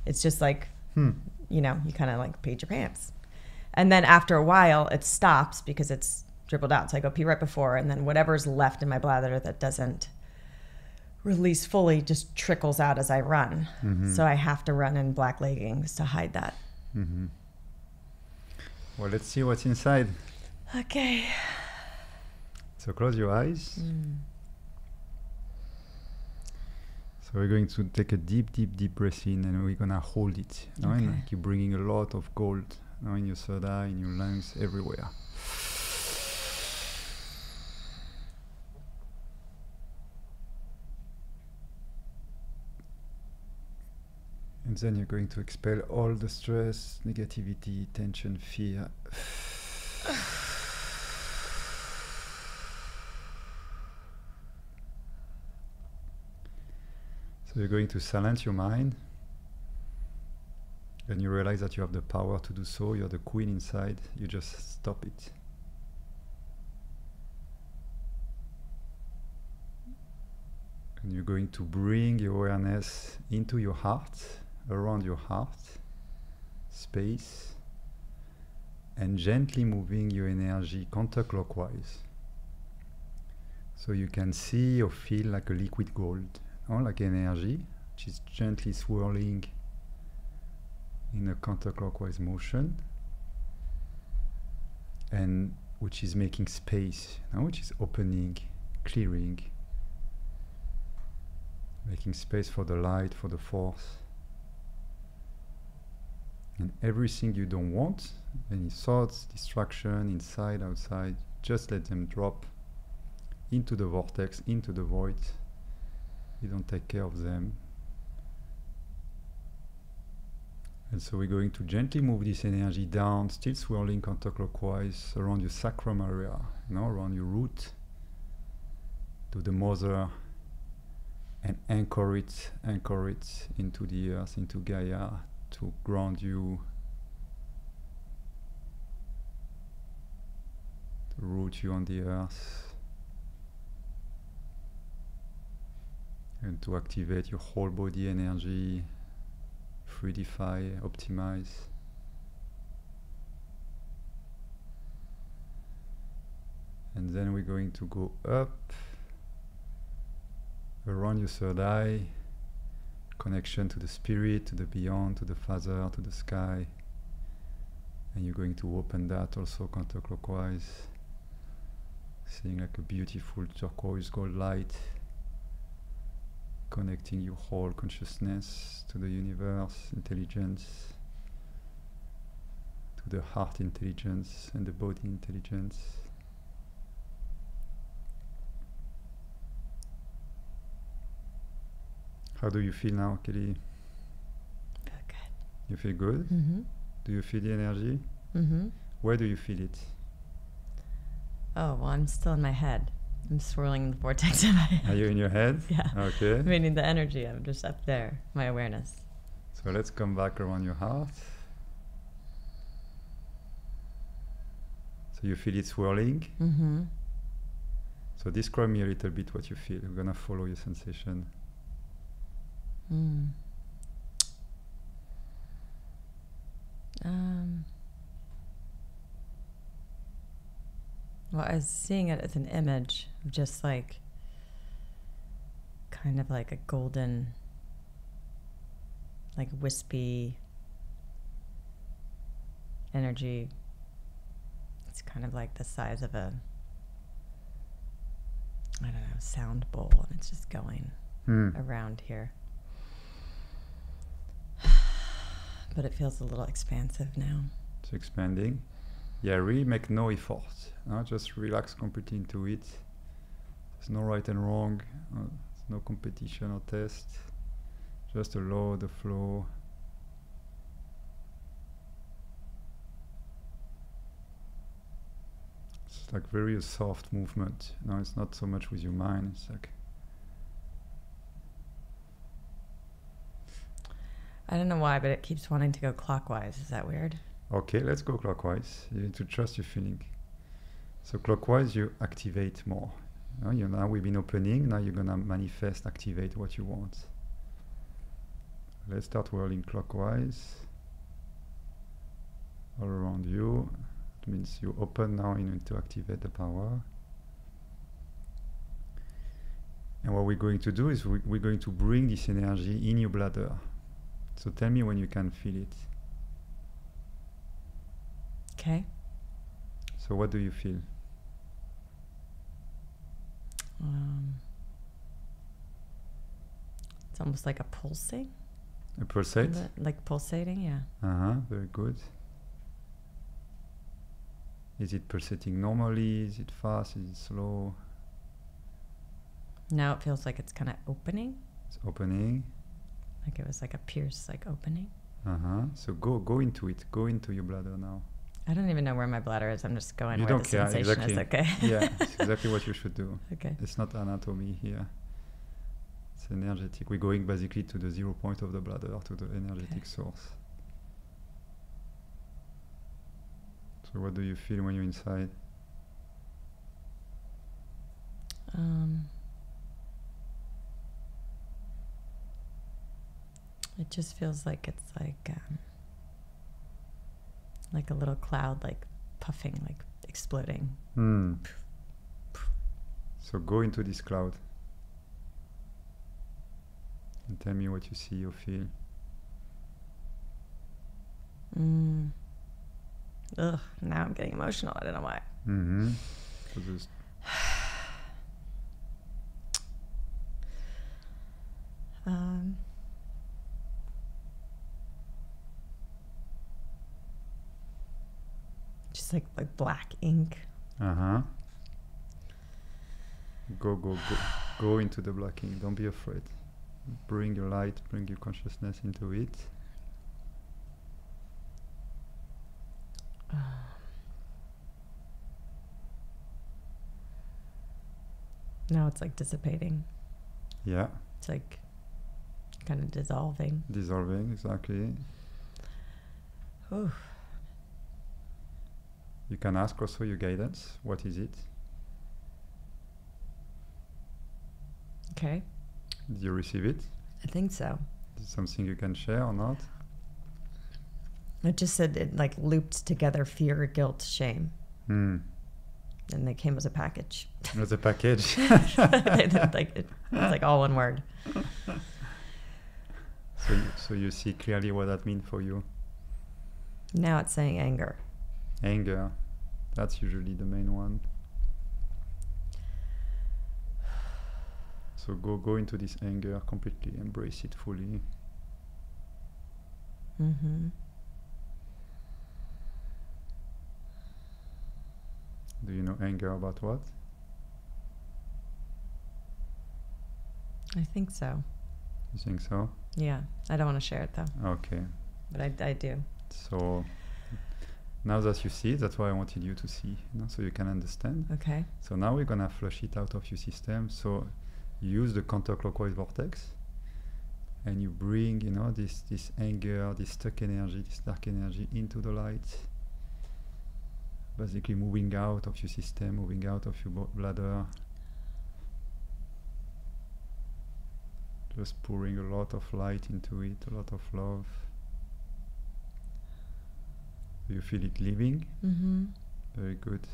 It's just like Hmm. you know you kind of like peed your pants, and then after a while it stops because it's dribbled out. So I go pee right before, and then whatever's left in my bladder that doesn't release fully just trickles out as I run. Mhm. So I have to run in black leggings to hide that. Mm-hmm. Well, let's see what's inside. Okay. So close your eyes. So we're going to take a deep, deep, deep breath in, and we're gonna hold it. you know, and Okay. like you're bringing a lot of gold you know, in your third eye, in your lungs, everywhere. And then you're going to expel all the stress, negativity, tension, fear. So you're going to silence your mind. And you realize that you have the power to do so. You're the queen inside. You just stop it. And you're going to bring your awareness into your heart, around your heart, space, and gently moving your energy counterclockwise. So you can see or feel like a liquid gold, or like energy, which is gently swirling in a counterclockwise motion, and which is making space, know, which is opening, clearing, making space for the light, for the force. And everything you don't want, any thoughts, distraction, inside, outside, just let them drop into the vortex, into the void. You don't take care of them. And so we're going to gently move this energy down, still swirling counterclockwise around your sacrum area, you know, around your root, to the mother, and anchor it, anchor it into the earth, into Gaia, to ground you, to root you on the earth, and to activate your whole body energy, fluidify, optimize. And then we're going to go up around your third eye, connection to the spirit, to the beyond, to the father, to the sky. And you're going to open that also counterclockwise, seeing like a beautiful turquoise gold light connecting your whole consciousness to the universe, intelligence, to the heart intelligence and the body intelligence. How do you feel now, Kelly? Feel good. You feel good? Mm-hmm. Do you feel the energy? Mm-hmm. Where do you feel it? Oh well, I'm still in my head. I'm swirling in the vortex of my head. Are you in your head? Yeah. Okay. Meaning the energy. I'm just up there. My awareness. So let's come back around your heart. So you feel it swirling. Mm-hmm. So describe me a little bit what you feel. I'm gonna follow your sensation. Mm. Um. Well, I was seeing it as an image of just like, kind of like a golden, like wispy energy. It's kind of like the size of a, I don't know, sound bowl, and it's just going Hmm. around here. But it feels a little expansive now. It's expanding. Yeah, really make no effort. just relax completely into it. There's no right and wrong. Uh, there's no competition or test. Just allow the flow. It's like very soft movement. No, it's not so much with your mind. It's like I don't know why, but it keeps wanting to go clockwise. Is that weird? Okay, let's go clockwise. You need to trust your feeling. So clockwise, you activate more. Uh, you now we've been opening. Now you're gonna manifest, activate what you want. Let's start whirling clockwise. All around you. It means you open now. You need to activate the power. And what we're going to do is we, we're going to bring this energy in your bladder. So tell me when you can feel it. Okay. So what do you feel? Um, it's almost like a pulsing. A pulsate? Like pulsating, yeah. Uh huh. Very good. Is it pulsating normally? Is it fast? Is it slow? Now it feels like it's kind of opening. It's opening. Like it was like a pierce, like opening. Uh huh. So go go into it. Go into your bladder now. I don't even know where my bladder is. I'm just going You where don't the care, sensation is. Okay. yeah, it's exactly what you should do. okay. It's not anatomy here. It's energetic. We're going basically to the zero point of the bladder, to the energetic Okay. source. So what do you feel when you're inside? Um, it just feels like it's like um, like a little cloud, like puffing, like exploding. Hmm. So go into this cloud and tell me what you see or feel. Mm. Ugh, now I'm getting emotional. I don't know why. Mm-hmm. So Um, just like like black ink. uh huh. Go go go go into the black ink. Don't be afraid. Bring your light. Bring your consciousness into it. Now it's like dissipating. Yeah, It's like kind of dissolving. dissolving exactly. Ooh. You can ask also your guidance. What is it? Okay. Did you receive it? I think so. Is it something you can share or not? It just said it like looped together fear, guilt, shame. Hmm. And they came as a package. As a package. Like it, it's like all one word. So you, so you see clearly what that means for you. Now it's saying anger. Anger, that's usually the main one. So go go into this anger completely, embrace it fully. Mm-hmm. Do you know anger about what? I think so. You think so? Yeah. I don't want to share it though, Okay. but I, I do. So now that you see it, that's why I wanted you to see, you know, so you can understand. Okay. So now we're gonna flush it out of your system. So you use the counterclockwise vortex, and you bring, you know, this this anger, this stuck energy, this dark energy into the light. Basically, moving out of your system, moving out of your bladder. Just pouring a lot of light into it, a lot of love. Do you feel it leaving? Mm-hmm. Very good.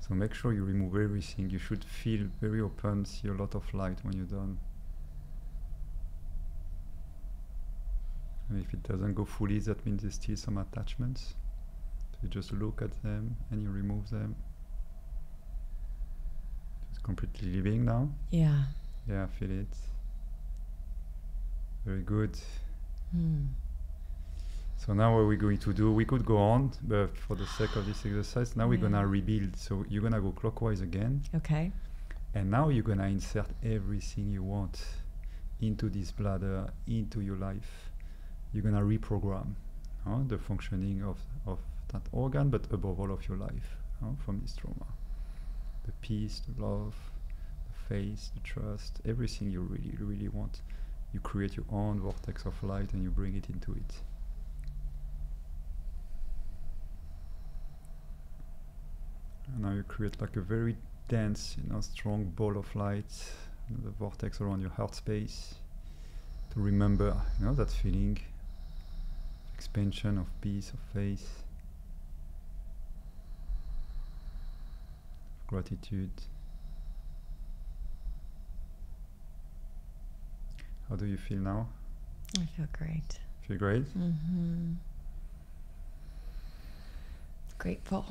So make sure you remove everything. You should feel very open, see a lot of light when you're done. And if it doesn't go fully, that means there's still some attachments. So you just look at them and you remove them. It's completely leaving now. Yeah. Yeah, feel it. Very good. Mm. So now what we're going to do, we could go on, but for the sake of this exercise, now we're Yeah. gonna mm. rebuild. So you're gonna go clockwise again, Okay. and now you're gonna insert everything you want into this bladder, into your life. You're gonna reprogram the functioning of, of that organ, but above all of your life huh, from this trauma. The peace, the love, the faith, the trust, everything you really, really want. You create your own vortex of light and you bring it into it. And now you create like a very dense, you know, strong ball of light, the vortex around your heart space. To remember, you know, that feeling, expansion of peace, of faith, of gratitude. How do you feel now? I feel great. Feel great? Mm-hmm. Grateful.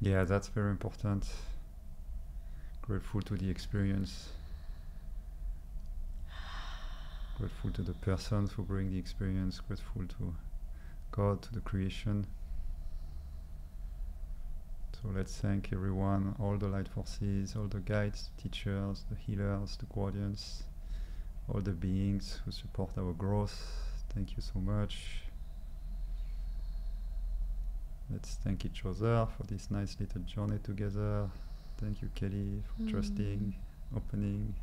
Yeah, that's very important. Grateful to the experience. Grateful to the persons who bring the experience. Grateful to God, to the creation. So let's thank everyone, all the light forces, all the guides, teachers, the healers, the guardians, all the beings who support our growth. Thank you so much. Let's thank each other for this nice little journey together. Thank you, Kelly, for Mm. trusting, opening.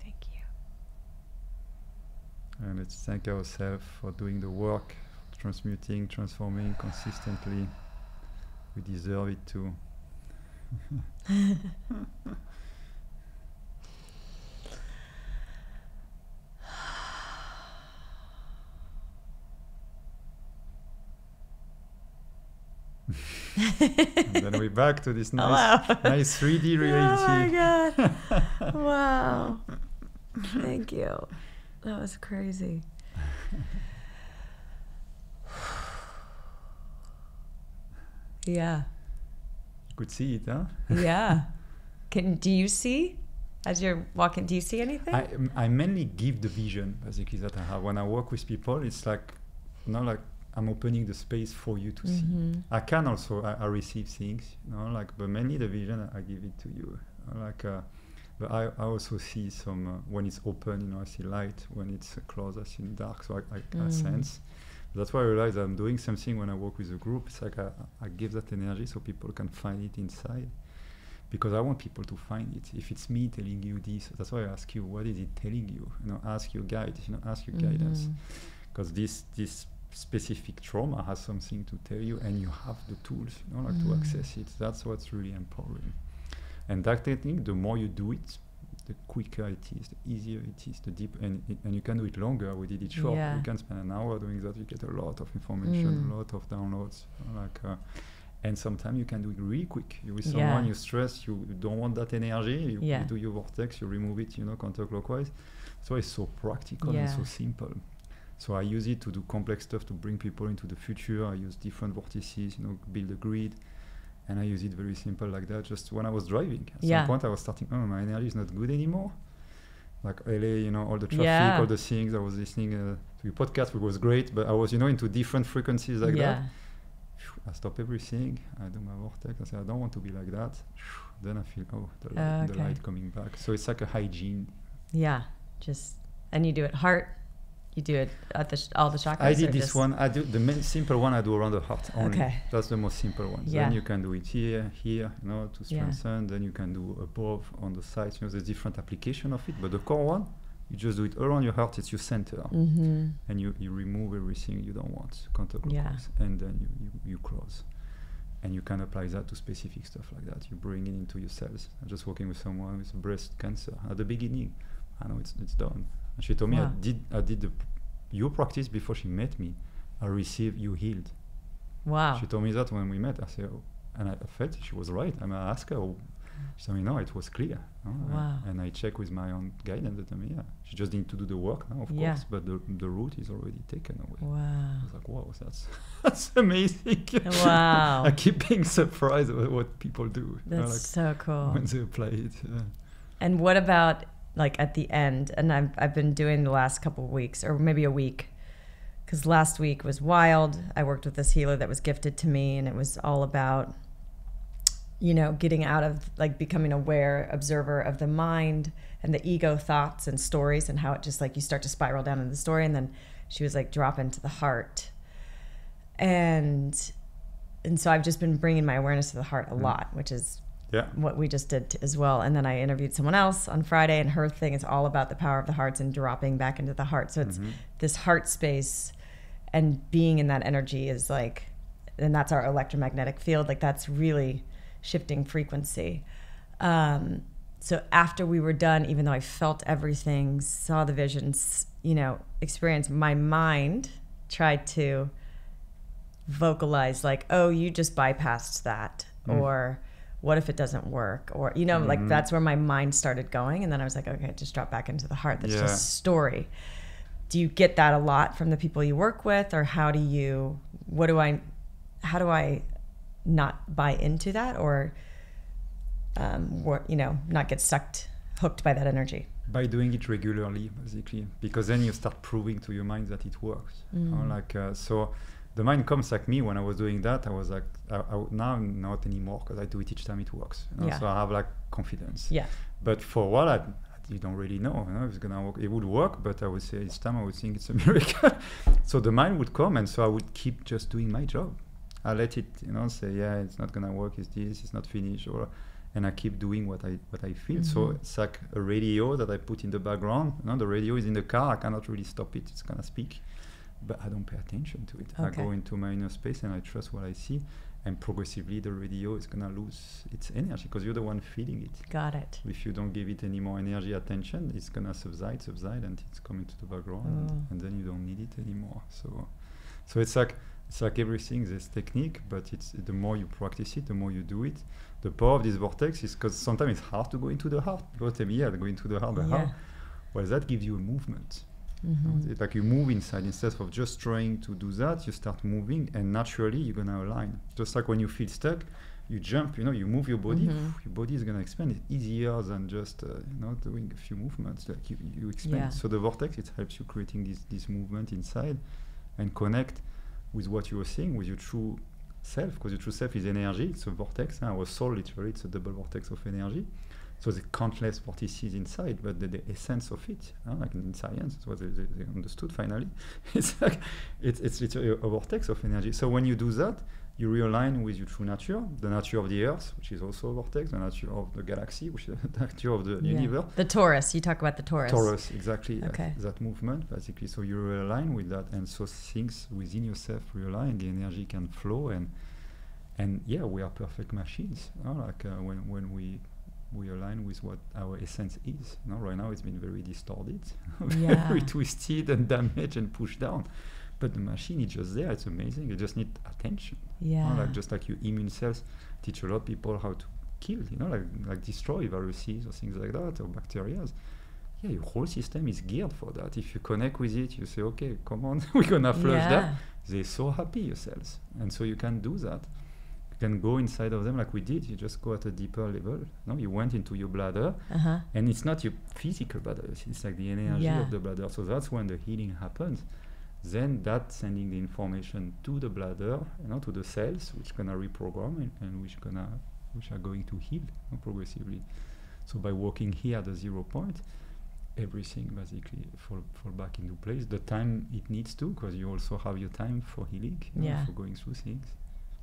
Thank you. And let's thank ourselves for doing the work, transmuting, transforming consistently. We deserve it too. then we're back to this nice, nice 3D reality. Oh my god. wow. Thank you. That was crazy. yeah. You could see it, huh? Yeah. Can do you see as you're walking do you see anything? I, I mainly give the vision basically that I have when I work with people. It's like, you know, like I'm opening the space for you to see. Mhm. I can also I, I receive things, you know, like but mainly the vision I give it to you. Like, uh, but I, I also see some uh, when it's open, you know, I see light. When it's uh, closed, I see dark. So I, I, I Mm. sense. That's why I realize I'm doing something when I work with a group. It's like I, I give that energy so people can find it inside. Because I want people to find it. If it's me telling you this, that's why I ask you, what is it telling you? You know, ask your guide. You know, ask your guidance Mhm. because this this specific trauma has something to tell you and you have the tools you know like to Mm. access it that's what's really empowering and that technique the more you do it the quicker it is the easier it is the deeper and, it, and you can do it longer we did it short Yeah. you can spend an hour doing that you get a lot of information Mm. a lot of downloads like uh, and sometimes you can do it really quick you with Yeah. someone you stress you don't want that energy you, Yeah. you do your vortex you remove it you know counterclockwise so it's so practical and so simple so I use it to do complex stuff to bring people into the future. I use different vortices, you know, build a grid, and I use it very simple like that. Just when I was driving, at Yeah. some point I was starting. Oh, my energy is not good anymore. Like LA, you know, all the traffic, Yeah. all the things. I was listening uh, to your podcast, which was great, but I was, you know, into different frequencies like yeah. that. I stop everything. I do my vortex. I say I don't want to be like that. Then I feel oh the light, the light coming back. So it's like a hygiene. Yeah. Just and you do it heart. You do it at the sh- all the chakras. I did this one. I do the main simple one. I do around the heart only. Okay. That's the most simple one. Yeah. Then you can do it here, here, you know, to Yeah. strengthen. Then you can do above on the sides. You know, there's different application of it. But the core one, you just do it around your heart. It's your center, Mm-hmm. and you, you remove everything you don't want, counterclockwise, Yeah. and then you, you, you close. And you can apply that to specific stuff like that. You bring it into your cells. I'm just working with someone with breast cancer at the beginning. I know it's it's done. And she told me I did I did the your practice before she met me. I received you healed. Wow. She told me that when we met. I said, oh, and I felt she was right. And I asked her, oh, she told me, no, it was clear. no, and- Wow. And I checked with my own guidance. Told me, yeah, she just need to do the work now, of Yeah. course, but the, the route is already taken away. Wow. I was like, wow, that's that's amazing. Wow. I keep being surprised at what people do. you know, That's like so cool. when they apply it. Yeah. And what about like at the end? And I've I've been doing the last couple of weeks or maybe a week. Cuz last week was wild. I worked with this healer that was gifted to me and it was all about you know, getting out of like becoming aware observer of the mind and the ego thoughts and stories and how it just like you start to spiral down in the story and then she was like drop into the heart. And and so I've just been bringing my awareness to the heart a mm. lot, which is Yeah. what we just did as well. And then I interviewed someone else on Friday, and her thing is all about the power of the hearts and dropping back into the heart. So it's Mhm. this heart space, and being in that energy is like, and that's our electromagnetic field. Like that's really shifting frequency. Um, so after we were done, even though I felt everything, saw the visions, you know, experience, my mind tried to vocalize like, "Oh, you just bypassed that," Mm. or "What if it doesn't work?" Or you know, like Mhm. that's where my mind started going, and then I was like, "Okay, just drop back into the heart." That's Yeah. just story. Do you get that a lot from the people you work with, or how do you? What do I? How do I not buy into that, or um, you know, not get sucked, hooked by that energy? by doing it regularly basically because then you start proving to your mind that it works Mm. like uh, so the mind comes like me when i was doing that i was like I, I, now not anymore because i do it each time it works you know? Yeah. so i have like confidence Yeah. but for a while I, you don't really know, you know it's gonna work it would work but i would say each time i would think it's a miracle so the mind would come and so i would keep just doing my job i let it you know say yeah it's not gonna work it's this it's not finished or and I keep doing what I what I feel. So Mhm. it's like a radio that I put in the background. You know, the radio is in the car. I cannot really stop it. It's gonna speak, but I don't pay attention to it. I go into my inner space and I trust what I see. And progressively, the radio is gonna lose its energy because you're the one feeling it. Got it. If you don't give it any more energy, attention, it's gonna subside, subside, and it's coming to the background, Oh. and, then you don't need it anymore. So, so it's like it's like everything. There's technique, but it's the more you practice it, the more you do it. The power of this vortex is because sometimes it's hard to go into the heart. People tell me, yeah, go into the heart, the Yeah. heart. Well, that gives you a movement. Mhm. It's like you move inside instead of just trying to do that. You start moving, and naturally you're gonna align. Just like when you feel stuck, you jump. You know, you move your body. Mhm. Your body is gonna expand. It's easier than just uh, you know doing a few movements. Like you, you expand. Yeah. So the vortex it helps you creating this this movement inside, and connect with what you are seeing with your true self. Because your true self is energy. It's a vortex. huh? Our soul literally it's a double vortex of energy. So the countless vortices inside, but the, the essence of it, huh, like in science, that's what they, they, they understood finally. it's like it's it's literally a, vortex of energy. So when you do that, you realign with your true nature, the nature of the earth, which is also a vortex, the nature of the galaxy, which is the nature of the Yeah. universe. The torus. You talk about the torus. Torus, exactly. yes, Okay. that movement, basically. So you realign with that, and so things within yourself realign. The energy can flow, and and yeah, we are perfect machines. know, like uh, when when we we align with what our essence is. Know, right now it's been very distorted, Yeah. very twisted and damaged and pushed down. But the machine is just there. It's amazing. You just need attention. Yeah. like just like your immune cells teach a lot of people how to kill. You know, like like destroy viruses or things like that or bacteria. Yeah, your whole system is geared for that. If you connect with it, you say, okay, come on, we're gonna flush that they're so happy your cells and so you can do that you can go inside of them like we did. You just go at a deeper level. No, you went into your bladder, Uh-huh. and it's not your physical bladder. It's, like the energy Yeah. of the bladder. So that's when the healing happens. Then that sending the information to the bladder, you know, to the cells, which gonna reprogram and, and which gonna which are going to heal you know, progressively. So by working here at the zero point, everything basically fall fall back into place. The time it needs to, because you also have your time for healing, you know, Yeah. for going through things.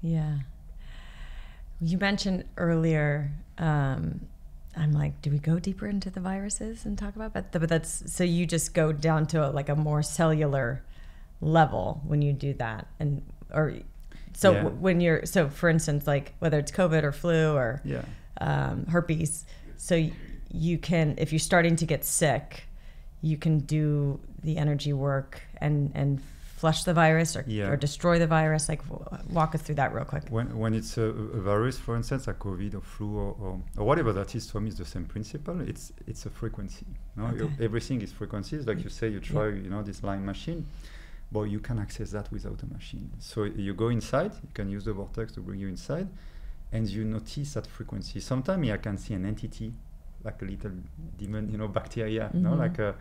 Yeah. You mentioned earlier, um, I'm like, do we go deeper into the viruses and talk about that? But that's so you just go down to a, like a more cellular level when you do that, and or so Yeah. when you're so for instance, like whether it's COVID or flu or Yeah. um, herpes, so y- you can if you're starting to get sick, you can do the energy work and and flush the virus or, Yeah. or destroy the virus. Like, walk us through that real quick. When, when it's a, a virus, for instance, like COVID or flu or, or, or whatever that is, for me, it's the same principle. It's it's a frequency. No? You- Okay. everything is frequencies. Like you say, you try, you know, this line machine, but you can access that without a machine. So you go inside. You can use the vortex to bring you inside, and you notice that frequency. Sometimes I can see an entity, like a little demon, you know, bacteria. You know, Mhm. like a,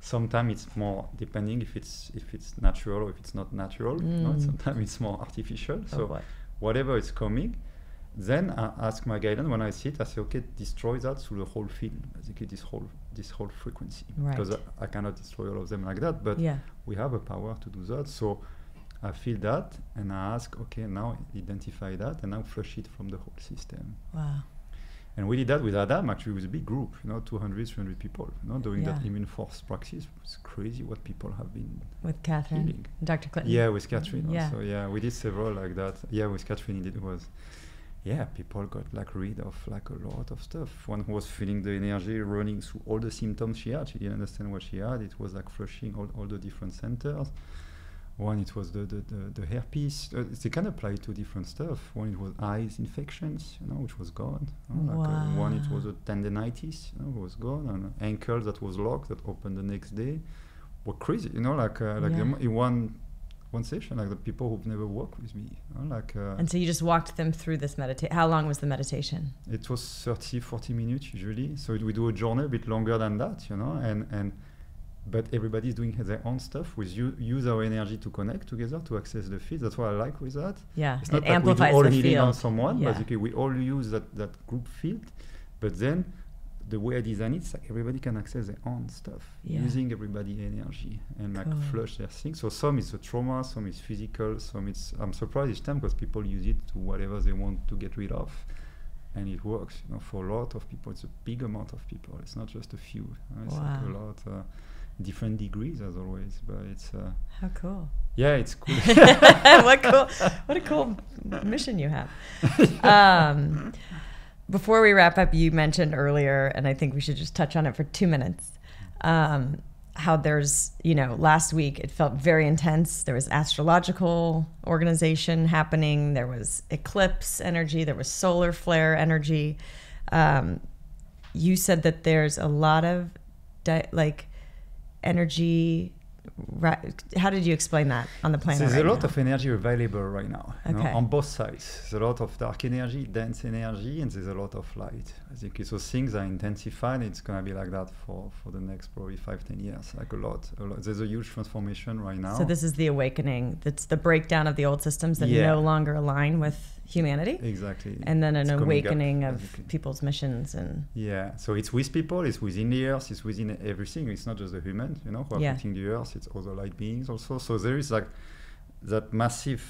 sometimes it's more depending if it's if it's natural or if it's not natural. You know, Mm. sometimes it's more artificial. Oh, So boy. whatever is coming, then I ask my guidance when I see it. I say, okay, destroy that through the whole field, basically this whole this whole frequency, because Right. I, I cannot destroy all of them like that. But yeah. we have a power to do that. So I feel that, and I ask, okay, now identify that, and now flush it from the whole system. Wow. And we did that with Adam, actually, with a big group, you know, 200, 300 people, you know, doing that Yeah. immune force practice. It's crazy what people have been With Catherine, healing. Dr. Clinton. Yeah, with Catherine. Yeah. Also, yeah, we did several like that. Yeah, with Catherine, it was. Yeah, people got like rid of like a lot of stuff. One was feeling the energy running through all the symptoms she had. She didn't understand what she had. It was like flushing all, all the different centers. One, it was the the, the, the herpes. Uh, they can apply to different stuff. One, it was eyes infections, you know, which was gone. you know, like, uh, one, it was a tendinitis, you know, was gone, and ankle that was locked that opened the next day. Were crazy, you know, like uh, like Yeah. in one one session, like the people who've never worked with me, you know, like uh, And so you just walked them through this meditation. How long was the meditation? it was 30 40 minutes usually so we do a journey a bit longer than that you know and and but everybody's doing their own stuff We you use our energy to connect together to access the field that's what i like with that Yeah, it's it not like we do all healing on someone Yeah. basically we all use that that group field but then the way I design it, it's like everybody can access their own stuff Yeah. using everybody energy and like Cool. flush their things. So some is a trauma, some is physical, some it's. I'm surprised each time because people use it to whatever they want to get rid of, and it works. You know, for a lot of people, it's a big amount of people. It's not just a few. know, it's like a lot. Uh, different degrees as always, but it's. Uh, How cool. yeah, it's cool. what cool what a cool mission you have um, before we wrap up you mentioned earlier and i think we should just touch on it for two minutes um, how there's you know last week it felt very intense there was astrological organization happening there was eclipse energy there was solar flare energy um, you said that there's a lot of di- like energy how did you explain that on the planet There's right a lot now? of energy available right now you know, on both sides. There's a lot of dark energy, dense energy, and there's a lot of light. I think so things are intensified. It's gonna be like that for, for the next probably five, ten years. Like a lot, a lot. There's a huge transformation right now. So this is the awakening. That's the breakdown of the old systems that Yeah. no longer align with humanity, exactly. and then an It's awakening of people's missions and Yeah, so it's with people, it's within the earth, it's within everything. It's not just the human, you know, who are Yeah. the earth. It's other light beings also. So there is like that massive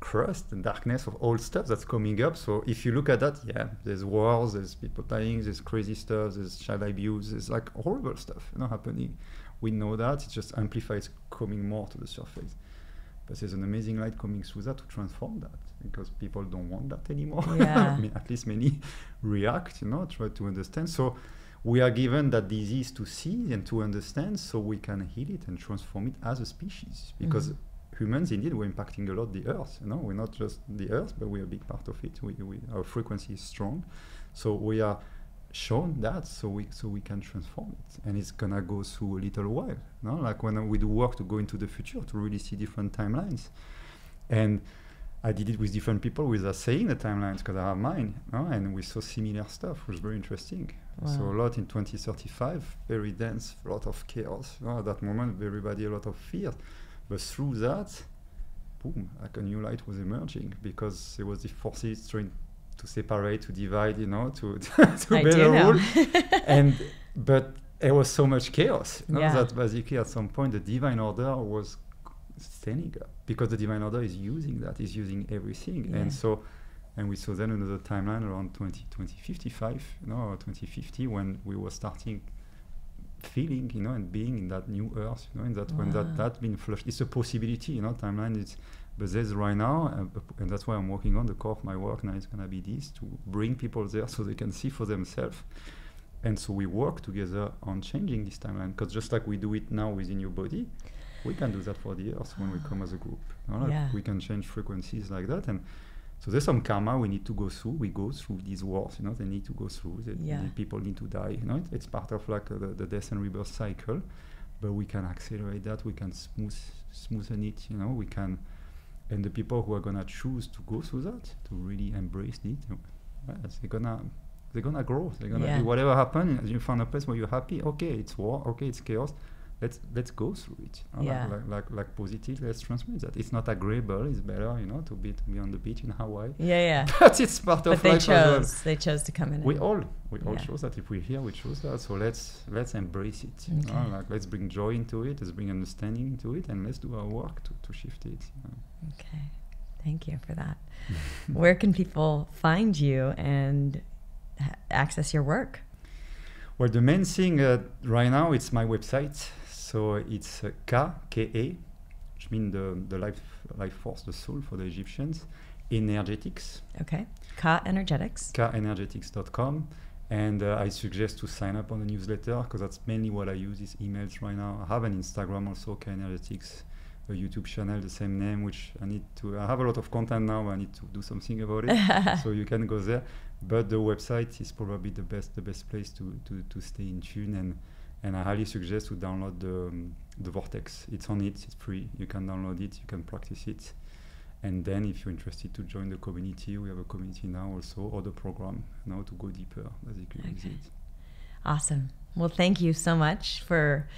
crust and darkness of old stuff that's coming up. So if you look at that, yeah, there's wars, there's people dying, there's crazy stuff, there's child abuse, there's like horrible stuff, you know, happening. We know that. It just amplifies coming more to the surface. But there's an amazing light coming through that to transform that because people don't want that anymore. Yeah. I mean, at least many react, you know, try to understand. So we are given that disease to see and to understand so we can heal it and transform it as a species because Mhm. humans indeed we're impacting a lot the earth you know we're not just the earth but we're a big part of it we, we our frequency is strong so we are shown that so we so we can transform it and it's gonna go through a little while no like when we do work to go into the future to really see different timelines and I did it with different people with without saying the timelines because I have mine, no? and we saw similar stuff, which was very interesting. Wow. So a lot in 2035, very dense, a lot of chaos. At that moment, everybody a lot of fear, but through that, boom, like a new light was emerging because there was the forces trying to separate, to divide, you know, to to I better rule. and but there was so much chaos you know, yeah. that basically at some point the divine order was standing up because the divine order is using that, is using everything, yeah. and so. And we saw then another timeline around 20, 2055, you know, or 2050, when we were starting feeling, you know, and being in that new earth, you know, in that wow. when that ah. that been flushed, it's a possibility, you know. Timeline is but there's right now, uh, and that's why I'm working on the core of my work now. Is going to be this to bring people there so they can see for themselves. And so we work together on changing this timeline because just like we do it now within your body, we can do that for the earth when we come as a group. Yeah. we can change frequencies like that. And so there's some karma we need to go through. We go through these wars, you know, they need to go through. They, yeah. people need to die. You know, it, it's part of like uh, the, the death and rebirth cycle. But we can accelerate that. We can smooth smoothen it. You know, we can and the people who are gonna choose to go through that to really embrace it they're gonna they're gonna grow they're gonna yeah. do whatever happens you find a place where you're happy okay it's war okay it's chaos let's let's go through it. Yeah. Like, like, like positive. Let's transmit that. It's not agreeable. It's better, you know, to be to be on the beach in Hawaii. Yeah, yeah. but it's part but of they life. chose. Well. They chose to come in. We all we all chose that. If we're here, we chose that. So let's let's embrace it. Okay. Know? Like let's bring joy into it. Let's bring understanding into it, and let's do our work to to shift it. You know? Okay. Thank you for that. Where can people find you and access your work? Well, the main thing uh, right now it's my website. So it's uh, Ka, which means the, the life, life force, the soul for the Egyptians, energetics. Okay. Ka Energetics. KaEnergetics.com. And uh, I suggest to sign up on the newsletter because that's mainly what I use is emails right now. I have an Instagram also, Ka Energetics a YouTube channel, the same name, which I need to. I have a lot of content now. I need to do something about it. so you can go there. But the website is probably the best, the best place to to, to stay in tune. And and I highly suggest to download the um, the Vortex. It's on it. It's free. You can download it. You can practice it. And then, if you're interested to join the community, we have a community now also, or the program now to go deeper, basically okay. Awesome. Well, thank you so much for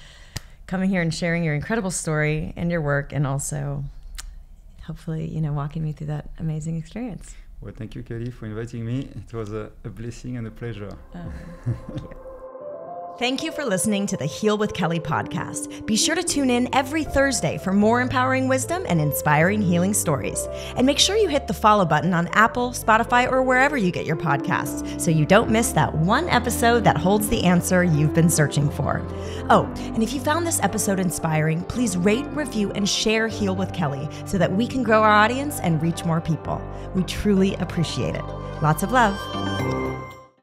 coming here and sharing your incredible story and your work and also hopefully you know walking me through that amazing experience well thank you kelly for inviting me it was a, a blessing and a pleasure uh, Thank you for listening to the Heal with Kelly podcast. Be sure to tune in every Thursday for more empowering wisdom and inspiring healing stories. And make sure you hit the follow button on Apple, Spotify, or wherever you get your podcasts so you don't miss that one episode that holds the answer you've been searching for. Oh, and if you found this episode inspiring, please rate, review, and share Heal with Kelly so that we can grow our audience and reach more people. We truly appreciate it. Lots of love.